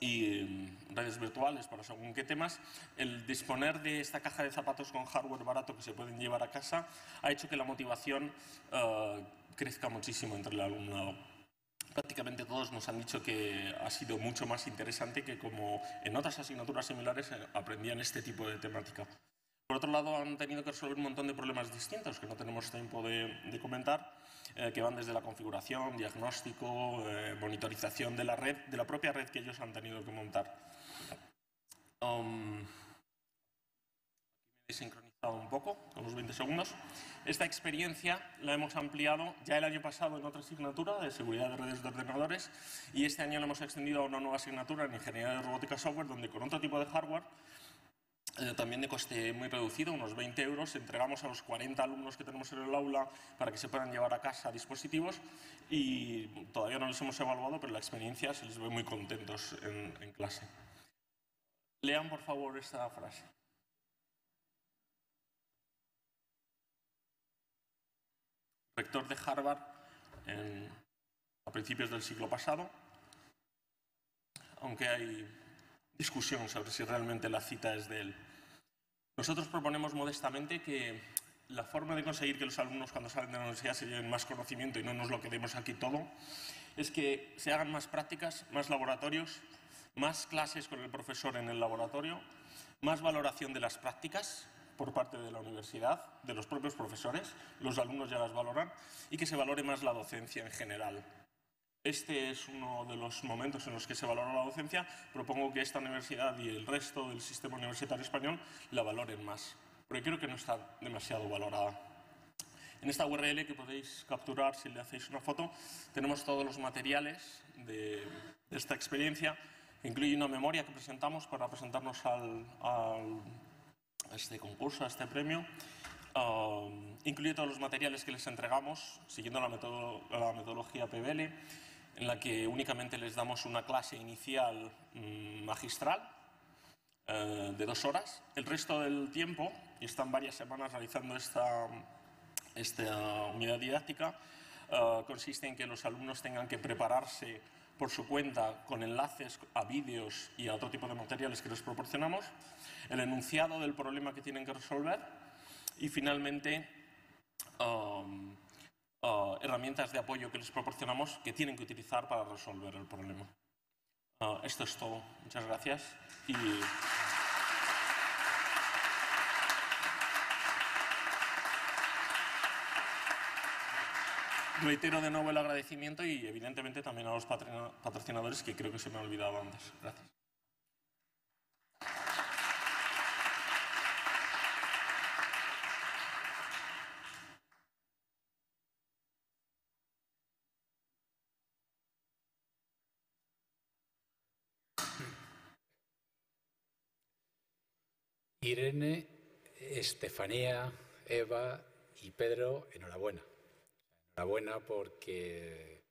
y mm, redes virtuales para según qué temas, el disponer de esta caja de zapatos con hardware barato que se pueden llevar a casa ha hecho que la motivación eh, crezca muchísimo entre el alumnado. Prácticamente todos nos han dicho que ha sido mucho más interesante que como en otras asignaturas similares eh, aprendían este tipo de temática. Por otro lado, han tenido que resolver un montón de problemas distintos que no tenemos tiempo de, comentar, eh, que van desde la configuración, diagnóstico, eh, monitorización de la red, de la propia red que ellos han tenido que montar. Um, me he sincronizado un poco, unos 20 segundos. Esta experiencia la hemos ampliado ya el año pasado en otra asignatura de seguridad de redes de ordenadores y este año la hemos extendido a una nueva asignatura en ingeniería de robótica software donde con otro tipo de hardware eh, también de coste muy reducido, unos 20 euros. Entregamos a los 40 alumnos que tenemos en el aula para que se puedan llevar a casa dispositivos y todavía no los hemos evaluado, pero la experiencia se les ve muy contentos en, en clase. Lean, por favor, esta frase. Rector de Harvard en, a principios del siglo pasado, aunque hay discusión sobre si realmente la cita es de él. Nosotros proponemos modestamente que la forma de conseguir que los alumnos cuando salen de la universidad se lleven más conocimiento y no nos lo quedemos aquí todo, es que se hagan más prácticas, más laboratorios, más clases con el profesor en el laboratorio, más valoración de las prácticas por parte de la universidad, de los propios profesores, los alumnos ya las valoran, y que se valore más la docencia en general. Este es uno de los momentos en los que se valora la docencia. Propongo que esta universidad y el resto del sistema universitario español la valoren más, porque creo que no está demasiado valorada. En esta URL que podéis capturar si le hacéis una foto, tenemos todos los materiales de, esta experiencia. Incluye una memoria que presentamos para presentarnos al, a este concurso, a este premio. Um, incluye todos los materiales que les entregamos, siguiendo la, la metodología PBL en la que únicamente les damos una clase inicial mm, magistral eh, de dos horas. El resto del tiempo, y están varias semanas realizando esta, esta unidad didáctica, eh, consiste en que los alumnos tengan que prepararse por su cuenta con enlaces a vídeos y a otro tipo de materiales que les proporcionamos, el enunciado del problema que tienen que resolver y finalmente um, Uh, herramientas de apoyo que les proporcionamos que tienen que utilizar para resolver el problema. Uh, esto es todo. Muchas gracias. Y... Reitero de nuevo el agradecimiento y evidentemente también a los patrocinadores que creo que se me ha olvidado antes. Gracias. Irene, Estefanía, Eva y Pedro, enhorabuena. Enhorabuena porque,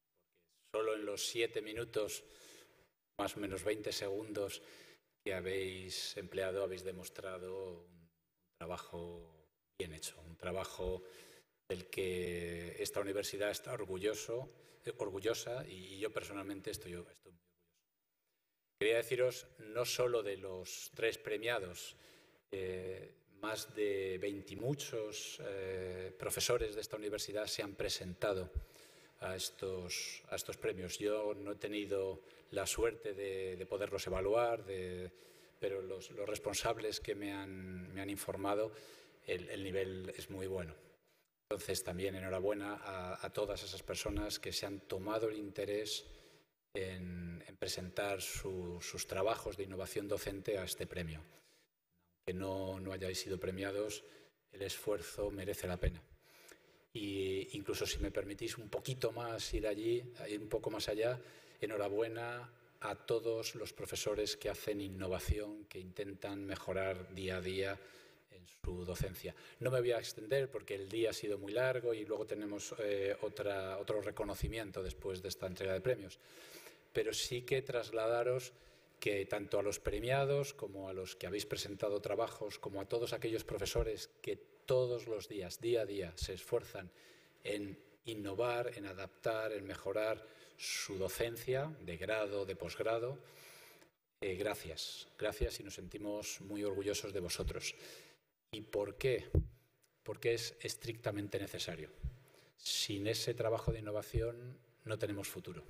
solo en los siete minutos, más o menos 20 segundos que habéis empleado, habéis demostrado un trabajo bien hecho, un trabajo del que esta universidad está orgulloso, orgullosa y yo personalmente estoy, orgulloso. Quería deciros no solo de los tres premiados, eh, más de 20 muchos eh, profesores de esta universidad se han presentado a estos, a estos premios. Yo no he tenido la suerte de, poderlos evaluar, pero los, responsables que me han, me han informado, el, nivel es muy bueno. Entonces, también enhorabuena a, todas esas personas que se han tomado el interés en, presentar sus trabajos de innovación docente a este premio que no, no hayáis sido premiados, el esfuerzo merece la pena. Y incluso si me permitís un poquito más ir allí, ir un poco más allá, enhorabuena a todos los profesores que hacen innovación, que intentan mejorar día a día en su docencia. No me voy a extender porque el día ha sido muy largo y luego tenemos eh, otra, otro reconocimiento después de esta entrega de premios. Pero sí que trasladaros que tanto a los premiados como a los que habéis presentado trabajos, como a todos aquellos profesores que todos los días, día a día, se esfuerzan en innovar, en adaptar, en mejorar su docencia de grado, de posgrado, eh, gracias, gracias y nos sentimos muy orgullosos de vosotros. ¿Y por qué? Porque es estrictamente necesario. Sin ese trabajo de innovación no tenemos futuro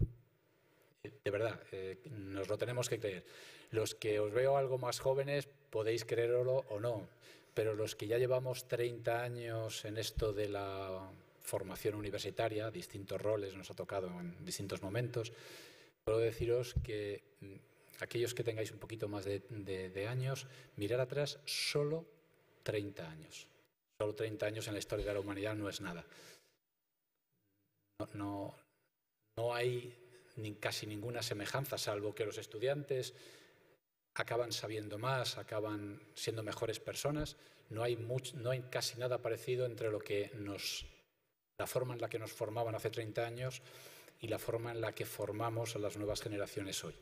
de verdad, eh, nos lo tenemos que creer. Los que os veo algo más jóvenes podéis creerlo o no, pero los que ya llevamos 30 años en esto de la formación universitaria, distintos roles nos ha tocado en distintos momentos, puedo deciros que mm, aquellos que tengáis un poquito más de, años, mirar atrás solo 30 años. Solo 30 años en la historia de la humanidad no es nada. no, no hay ni casi ninguna semejanza, salvo que los estudiantes acaban sabiendo más, acaban siendo mejores personas. No hay, no hay casi nada parecido entre lo que nos, la forma en la que nos formaban hace 30 años y la forma en la que formamos a las nuevas generaciones hoy.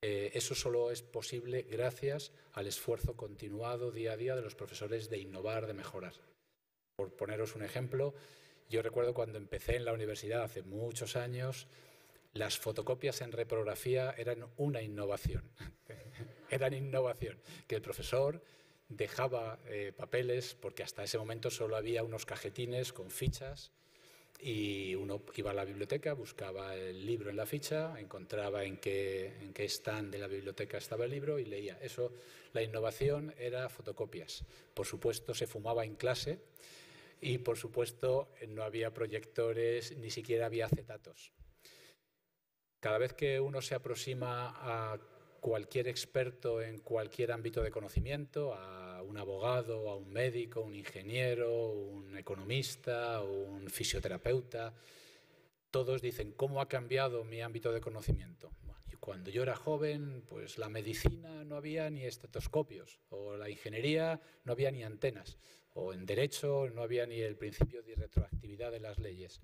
Eh, eso solo es posible gracias al esfuerzo continuado día a día de los profesores de innovar, de mejorar. Por poneros un ejemplo, Yo recuerdo cuando empecé en la universidad hace muchos años, las fotocopias en reprografía eran una innovación. eran innovación. Que el profesor dejaba eh, papeles, porque hasta ese momento solo había unos cajetines con fichas, y uno iba a la biblioteca, buscaba el libro en la ficha, encontraba en qué, en qué stand de la biblioteca estaba el libro y leía. Eso, la innovación era fotocopias. Por supuesto, se fumaba en clase y, por supuesto, no había proyectores, ni siquiera había acetatos. Cada vez que uno se aproxima a cualquier experto en cualquier ámbito de conocimiento, a un abogado, a un médico, un ingeniero, un economista, un fisioterapeuta, todos dicen, ¿cómo ha cambiado mi ámbito de conocimiento? cuando yo era joven, pues la medicina no había ni estetoscopios, o la ingeniería no había ni antenas, o en derecho no había ni el principio de retroactividad de las leyes.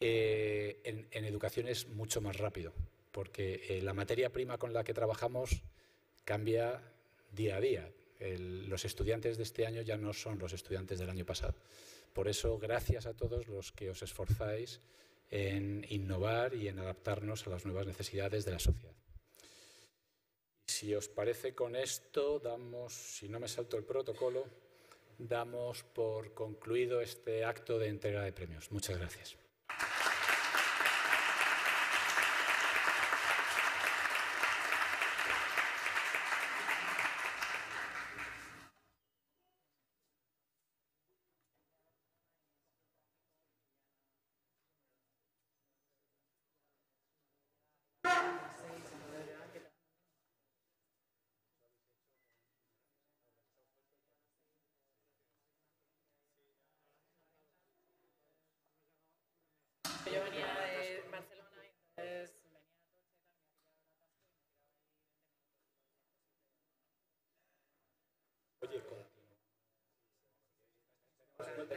Eh, en educación es mucho más rápido porque eh, la materia prima con la que trabajamos cambia día a día. los estudiantes de este año ya no son los estudiantes del año pasado. Por eso, gracias a todos los que os esforzáis en innovar y en adaptarnos a las nuevas necesidades de la sociedad. Si os parece con esto, damos, si no me salto el protocolo, damos por concluido este acto de entrega de premios. Muchas gracias. Sí.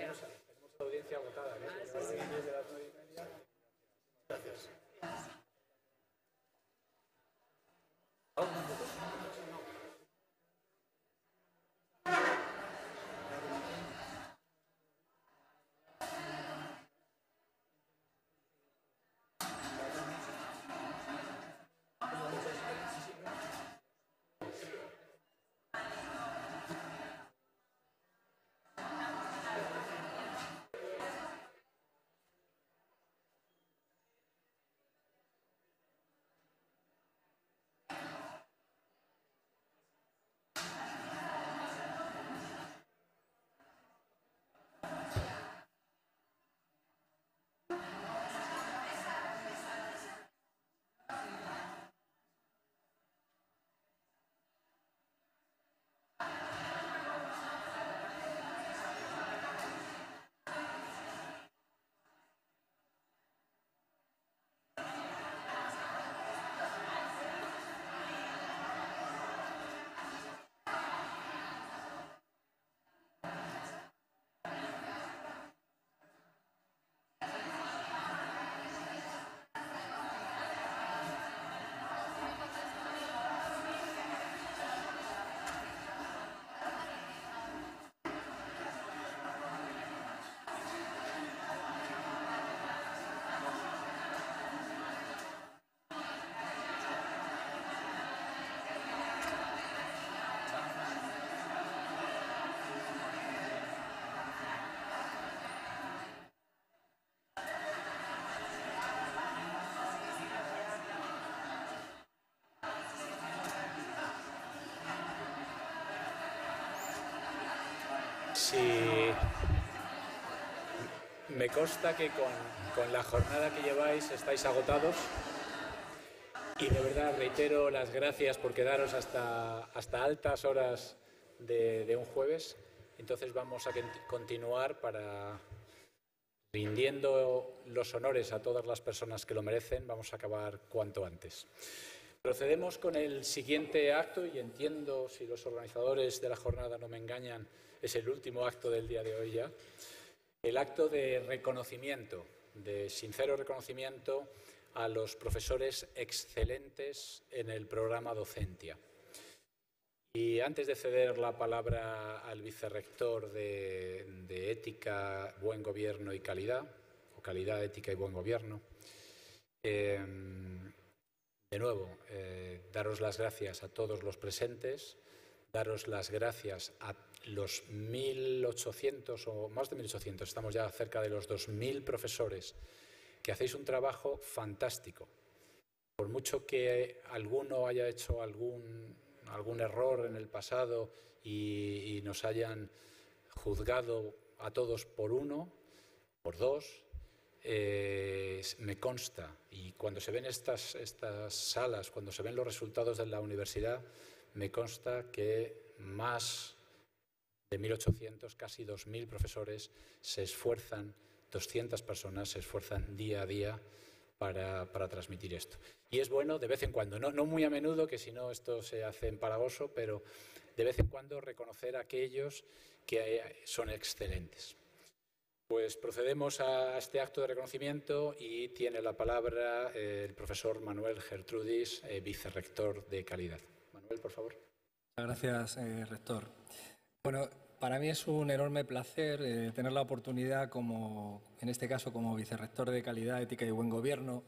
Me consta que con, la jornada que lleváis estáis agotados y de verdad reitero las gracias por quedaros hasta, hasta altas horas de, de un jueves. Entonces vamos a continuar para rindiendo los honores a todas las personas que lo merecen. Vamos a acabar cuanto antes. Procedemos con el siguiente acto y entiendo, si los organizadores de la jornada no me engañan, es el último acto del día de hoy ya, el acto de reconocimiento, de sincero reconocimiento a los profesores excelentes en el programa Docentia. Y antes de ceder la palabra al vicerrector de, Ética, Buen Gobierno y Calidad, o Calidad, Ética y Buen Gobierno, em, de nuevo, eh, daros las gracias a todos los presentes, daros las gracias a los 1.800 o más de 1.800, estamos ya cerca de los 2.000 profesores que hacéis un trabajo fantástico. Por mucho que alguno haya hecho algún, algún error en el pasado y, nos hayan juzgado a todos por uno, por dos, eh, me consta, y cuando se ven estas, estas salas, cuando se ven los resultados de la universidad, me consta que más de 1.800, casi 2.000 profesores se esfuerzan 200 personas se esfuerzan día a día para, transmitir esto. Y es bueno de vez en cuando, no, no muy a menudo, que si no esto se hace empalagoso, pero de vez en cuando reconocer a aquellos que son excelentes. Pues procedemos a este acto de reconocimiento y tiene la palabra eh, el profesor Manuel Gertrudis, eh, vicerrector de calidad. Manuel, por favor. Gracias, eh, rector. Bueno, para mí es un enorme placer tener la oportunidad, como, en este caso como vicerrector de Calidad, Ética y Buen Gobierno,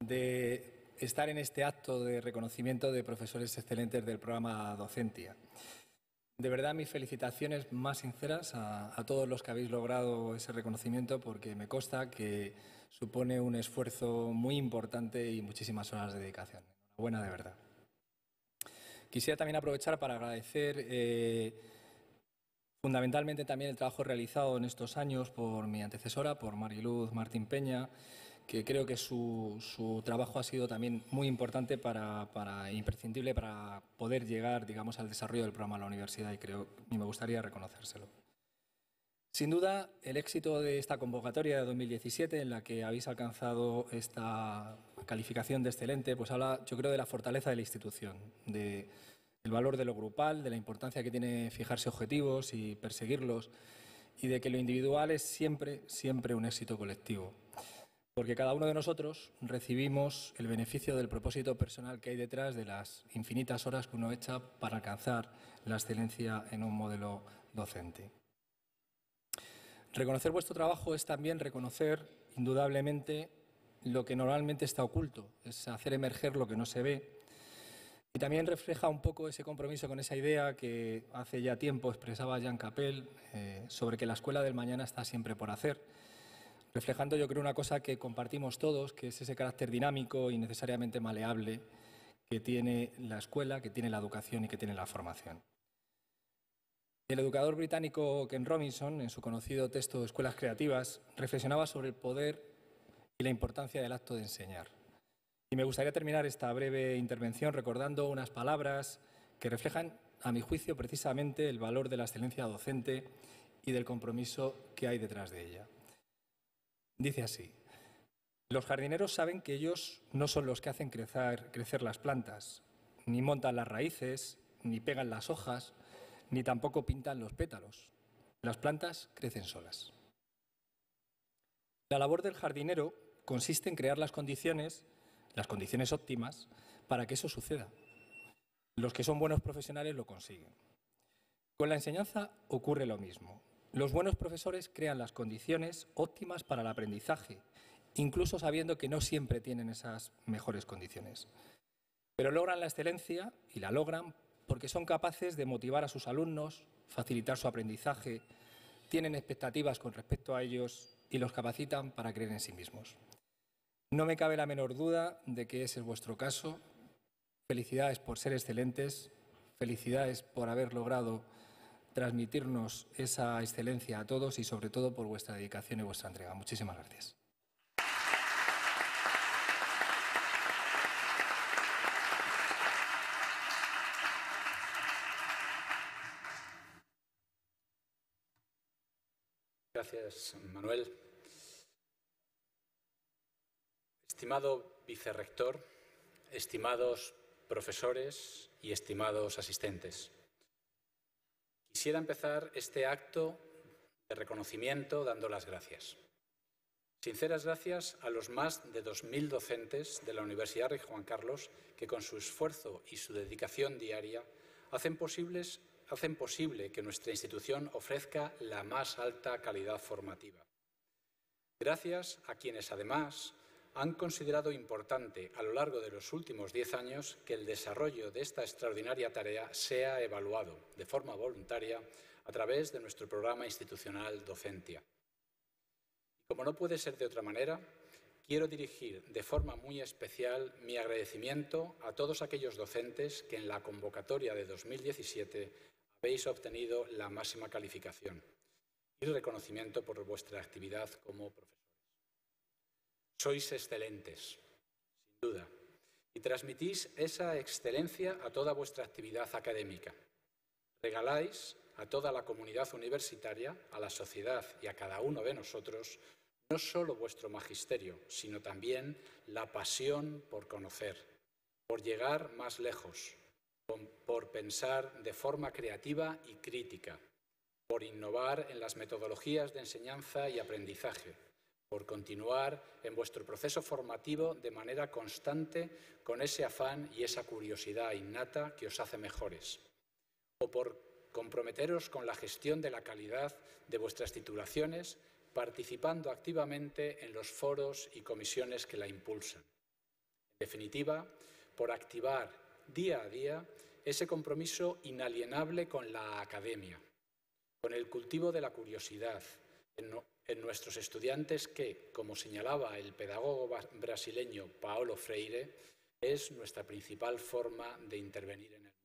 de estar en este acto de reconocimiento de profesores excelentes del programa Docentia. De verdad, mis felicitaciones más sinceras a, todos los que habéis logrado ese reconocimiento, porque me consta que supone un esfuerzo muy importante y muchísimas horas de dedicación. Enhorabuena de verdad. Quisiera también aprovechar para agradecer eh, Fundamentalmente también el trabajo realizado en estos años por mi antecesora, por Mariluz Martín Peña, que creo que su, trabajo ha sido también muy importante para, para, imprescindible para poder llegar, digamos, al desarrollo del programa en la universidad y creo y me gustaría reconocérselo. Sin duda, el éxito de esta convocatoria de 2017, en la que habéis alcanzado esta calificación de excelente, pues habla, yo creo, de la fortaleza de la institución, de el valor de lo grupal, de la importancia que tiene fijarse objetivos y perseguirlos y de que lo individual es siempre, siempre un éxito colectivo. Porque cada uno de nosotros recibimos el beneficio del propósito personal que hay detrás de las infinitas horas que uno echa para alcanzar la excelencia en un modelo docente. Reconocer vuestro trabajo es también reconocer, indudablemente, lo que normalmente está oculto, es hacer emerger lo que no se ve y también refleja un poco ese compromiso con esa idea que hace ya tiempo expresaba Jean Capel eh, sobre que la escuela del mañana está siempre por hacer, reflejando yo creo una cosa que compartimos todos, que es ese carácter dinámico y necesariamente maleable que tiene la escuela, que tiene la educación y que tiene la formación. El educador británico Ken Robinson, en su conocido texto Escuelas Creativas, reflexionaba sobre el poder y la importancia del acto de enseñar. Y me gustaría terminar esta breve intervención recordando unas palabras que reflejan, a mi juicio, precisamente el valor de la excelencia docente y del compromiso que hay detrás de ella. Dice así, los jardineros saben que ellos no son los que hacen crecer, las plantas, ni montan las raíces, ni pegan las hojas, ni tampoco pintan los pétalos. Las plantas crecen solas. La labor del jardinero consiste en crear las condiciones las condiciones óptimas para que eso suceda. Los que son buenos profesionales lo consiguen. Con la enseñanza ocurre lo mismo. Los buenos profesores crean las condiciones óptimas para el aprendizaje, incluso sabiendo que no siempre tienen esas mejores condiciones. Pero logran la excelencia y la logran porque son capaces de motivar a sus alumnos, facilitar su aprendizaje, tienen expectativas con respecto a ellos y los capacitan para creer en sí mismos. No me cabe la menor duda de que ese es vuestro caso. Felicidades por ser excelentes, felicidades por haber logrado transmitirnos esa excelencia a todos y sobre todo por vuestra dedicación y vuestra entrega. Muchísimas gracias. Gracias, Manuel. Estimado vicerrector, estimados profesores y estimados asistentes, quisiera empezar este acto de reconocimiento dando las gracias. Sinceras gracias a los más de 2.000 docentes de la Universidad Rey Juan Carlos que con su esfuerzo y su dedicación diaria hacen, hacen posible que nuestra institución ofrezca la más alta calidad formativa. Gracias a quienes, además, han considerado importante a lo largo de los últimos diez años que el desarrollo de esta extraordinaria tarea sea evaluado de forma voluntaria a través de nuestro programa institucional Docentia. Como no puede ser de otra manera, quiero dirigir de forma muy especial mi agradecimiento a todos aquellos docentes que en la convocatoria de 2017 habéis obtenido la máxima calificación y reconocimiento por vuestra actividad como profesores. Sois excelentes, sin duda, y transmitís esa excelencia a toda vuestra actividad académica. Regaláis a toda la comunidad universitaria, a la sociedad y a cada uno de nosotros no solo vuestro magisterio, sino también la pasión por conocer, por llegar más lejos, por pensar de forma creativa y crítica, por innovar en las metodologías de enseñanza y aprendizaje, por continuar en vuestro proceso formativo de manera constante con ese afán y esa curiosidad innata que os hace mejores, o por comprometeros con la gestión de la calidad de vuestras titulaciones participando activamente en los foros y comisiones que la impulsan. En definitiva, por activar día a día ese compromiso inalienable con la academia, con el cultivo de la curiosidad en, nuestros estudiantes que, como señalaba el pedagogo brasileño Paolo Freire, es nuestra principal forma de intervenir en el mundo.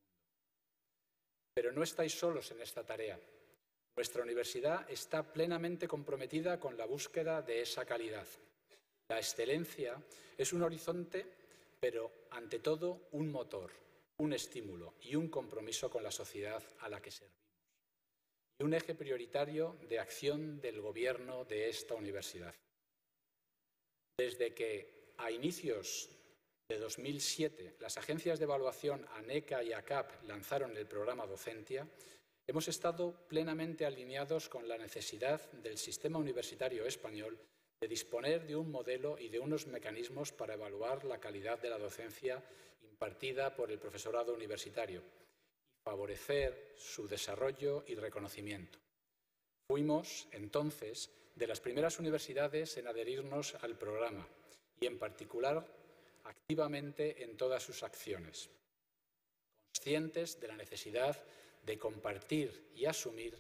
Pero no estáis solos en esta tarea. Nuestra universidad está plenamente comprometida con la búsqueda de esa calidad. La excelencia es un horizonte, pero ante todo un motor, un estímulo y un compromiso con la sociedad a la que servimos. Un eje prioritario de acción del gobierno de esta universidad. Desde que a inicios de 2007 las agencias de evaluación ANECA y ACAP lanzaron el programa Docentia, hemos estado plenamente alineados con la necesidad del sistema universitario español de disponer de un modelo y de unos mecanismos para evaluar la calidad de la docencia impartida por el profesorado universitario favorecer su desarrollo y reconocimiento. Fuimos, entonces, de las primeras universidades en adherirnos al programa y, en particular, activamente en todas sus acciones, conscientes de la necesidad de compartir y asumir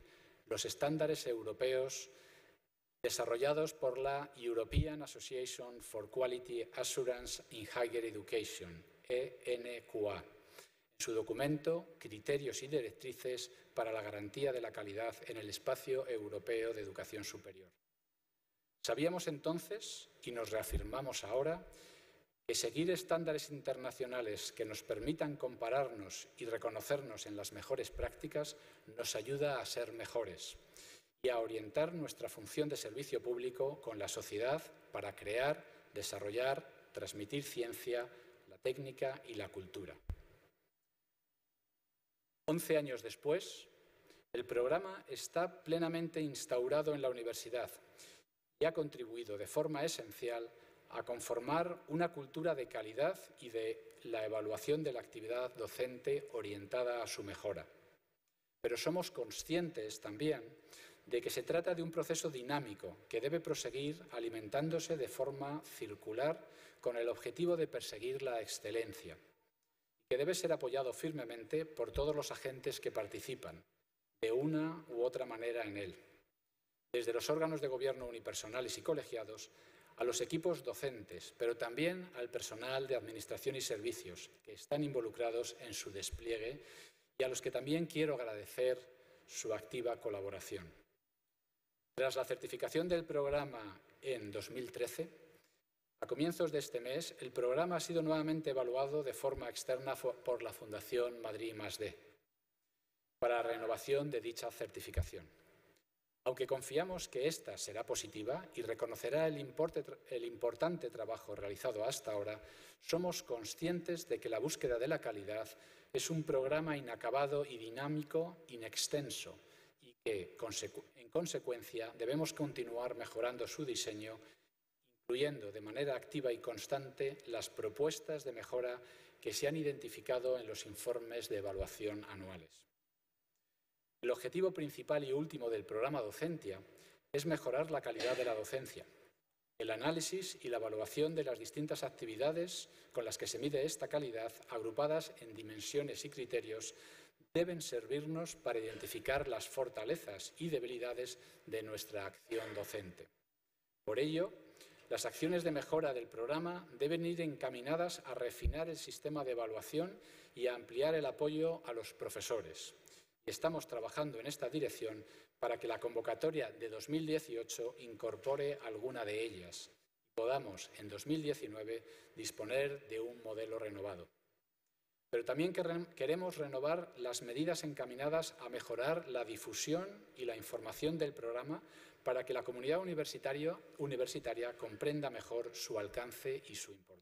los estándares europeos desarrollados por la European Association for Quality Assurance in Higher Education, ENQA, en su documento Criterios y Directrices para la Garantía de la Calidad en el Espacio Europeo de Educación Superior. Sabíamos entonces, y nos reafirmamos ahora, que seguir estándares internacionales que nos permitan compararnos y reconocernos en las mejores prácticas nos ayuda a ser mejores y a orientar nuestra función de servicio público con la sociedad para crear, desarrollar, transmitir ciencia, la técnica y la cultura. Once años después, el programa está plenamente instaurado en la universidad y ha contribuido de forma esencial a conformar una cultura de calidad y de la evaluación de la actividad docente orientada a su mejora. Pero somos conscientes también de que se trata de un proceso dinámico que debe proseguir alimentándose de forma circular con el objetivo de perseguir la excelencia que debe ser apoyado firmemente por todos los agentes que participan, de una u otra manera en él, desde los órganos de gobierno unipersonales y colegiados a los equipos docentes, pero también al personal de Administración y Servicios que están involucrados en su despliegue y a los que también quiero agradecer su activa colaboración. Tras la certificación del programa en 2013, a comienzos de este mes, el programa ha sido nuevamente evaluado de forma externa por la Fundación Madrid D para la renovación de dicha certificación. Aunque confiamos que esta será positiva y reconocerá el, importante trabajo realizado hasta ahora, somos conscientes de que la búsqueda de la calidad es un programa inacabado y dinámico, inextenso, y que, en consecuencia, debemos continuar mejorando su diseño, incluyendo de manera activa y constante las propuestas de mejora que se han identificado en los informes de evaluación anuales. El objetivo principal y último del programa Docentia es mejorar la calidad de la docencia, el análisis y la evaluación de las distintas actividades con las que se mide esta calidad, agrupadas en dimensiones y criterios, deben servirnos para identificar las fortalezas y debilidades de nuestra acción docente. Por ello, las acciones de mejora del programa deben ir encaminadas a refinar el sistema de evaluación y a ampliar el apoyo a los profesores. Estamos trabajando en esta dirección para que la convocatoria de 2018 incorpore alguna de ellas y podamos en 2019 disponer de un modelo renovado. Pero también queremos renovar las medidas encaminadas a mejorar la difusión y la información del programa para que la comunidad universitaria, comprenda mejor su alcance y su importancia.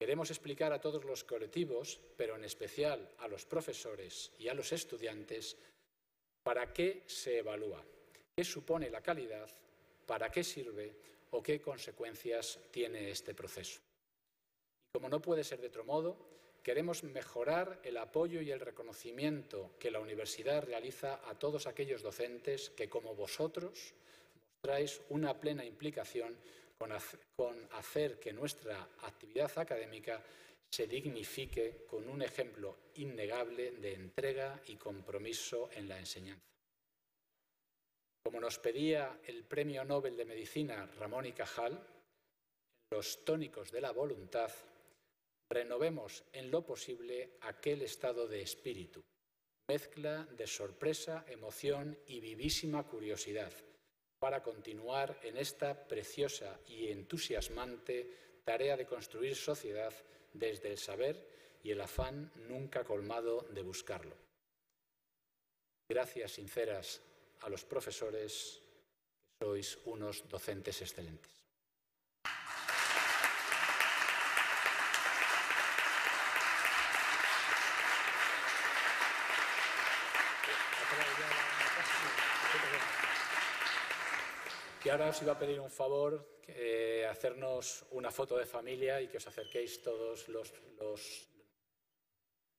Queremos explicar a todos los colectivos, pero en especial a los profesores y a los estudiantes, para qué se evalúa, qué supone la calidad, para qué sirve o qué consecuencias tiene este proceso. Y como no puede ser de otro modo, queremos mejorar el apoyo y el reconocimiento que la universidad realiza a todos aquellos docentes que, como vosotros, mostráis una plena implicación con hacer que nuestra actividad académica se dignifique con un ejemplo innegable de entrega y compromiso en la enseñanza. Como nos pedía el Premio Nobel de Medicina Ramón y Cajal, los tónicos de la voluntad, renovemos en lo posible aquel estado de espíritu, mezcla de sorpresa, emoción y vivísima curiosidad, para continuar en esta preciosa y entusiasmante tarea de construir sociedad desde el saber y el afán nunca colmado de buscarlo. Gracias sinceras a los profesores, sois unos docentes excelentes. Y ahora os iba a pedir un favor, eh, hacernos una foto de familia y que os acerquéis todos los,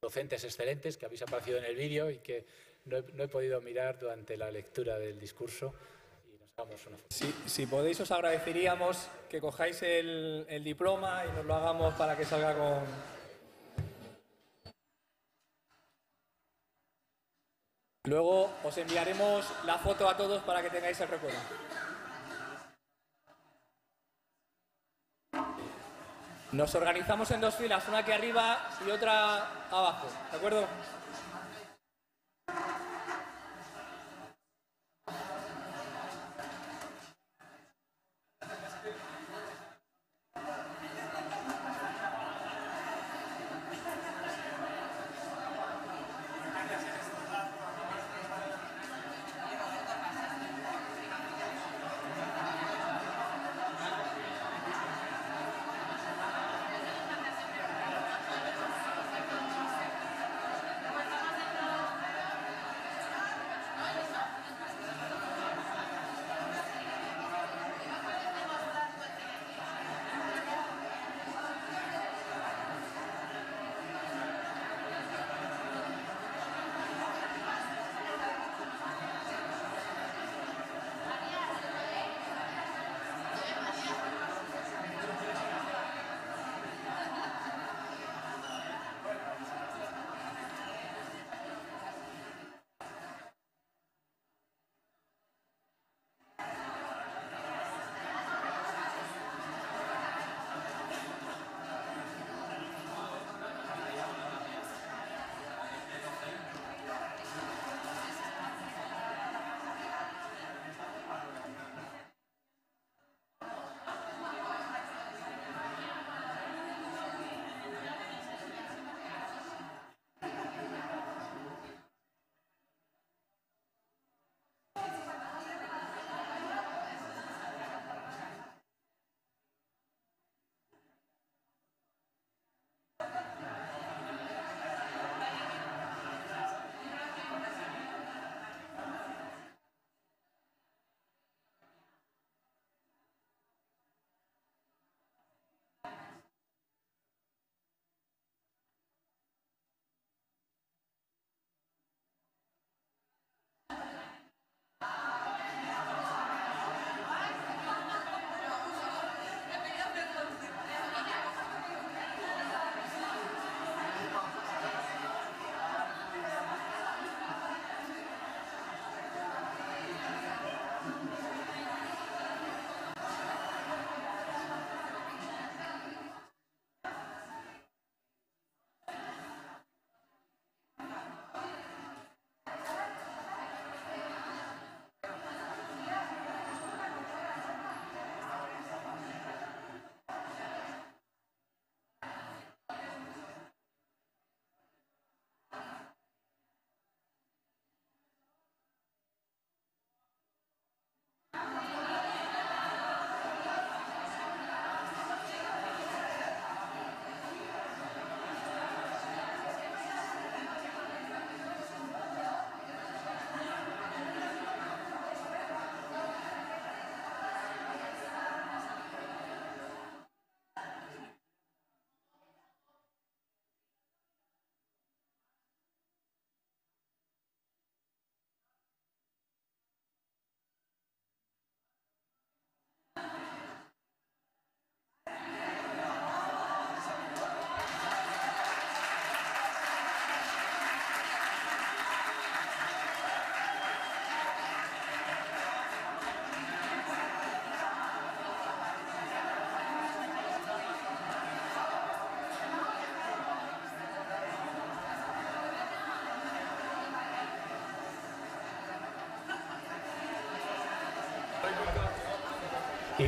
docentes excelentes que habéis aparecido en el vídeo y que no he, podido mirar durante la lectura del discurso. Y nos hagamos una foto. Si, podéis, os agradeceríamos que cojáis el, el diploma y nos lo hagamos para que salga con, Luego os enviaremos la foto a todos para que tengáis el recuerdo. Nos organizamos en dos filas, una aquí arriba y otra abajo, ¿de acuerdo?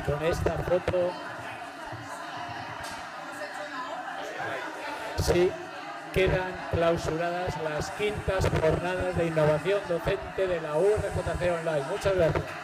Con esta foto... Sí, quedan clausuradas las quintas jornadas de innovación docente de la URJC Online. Muchas gracias.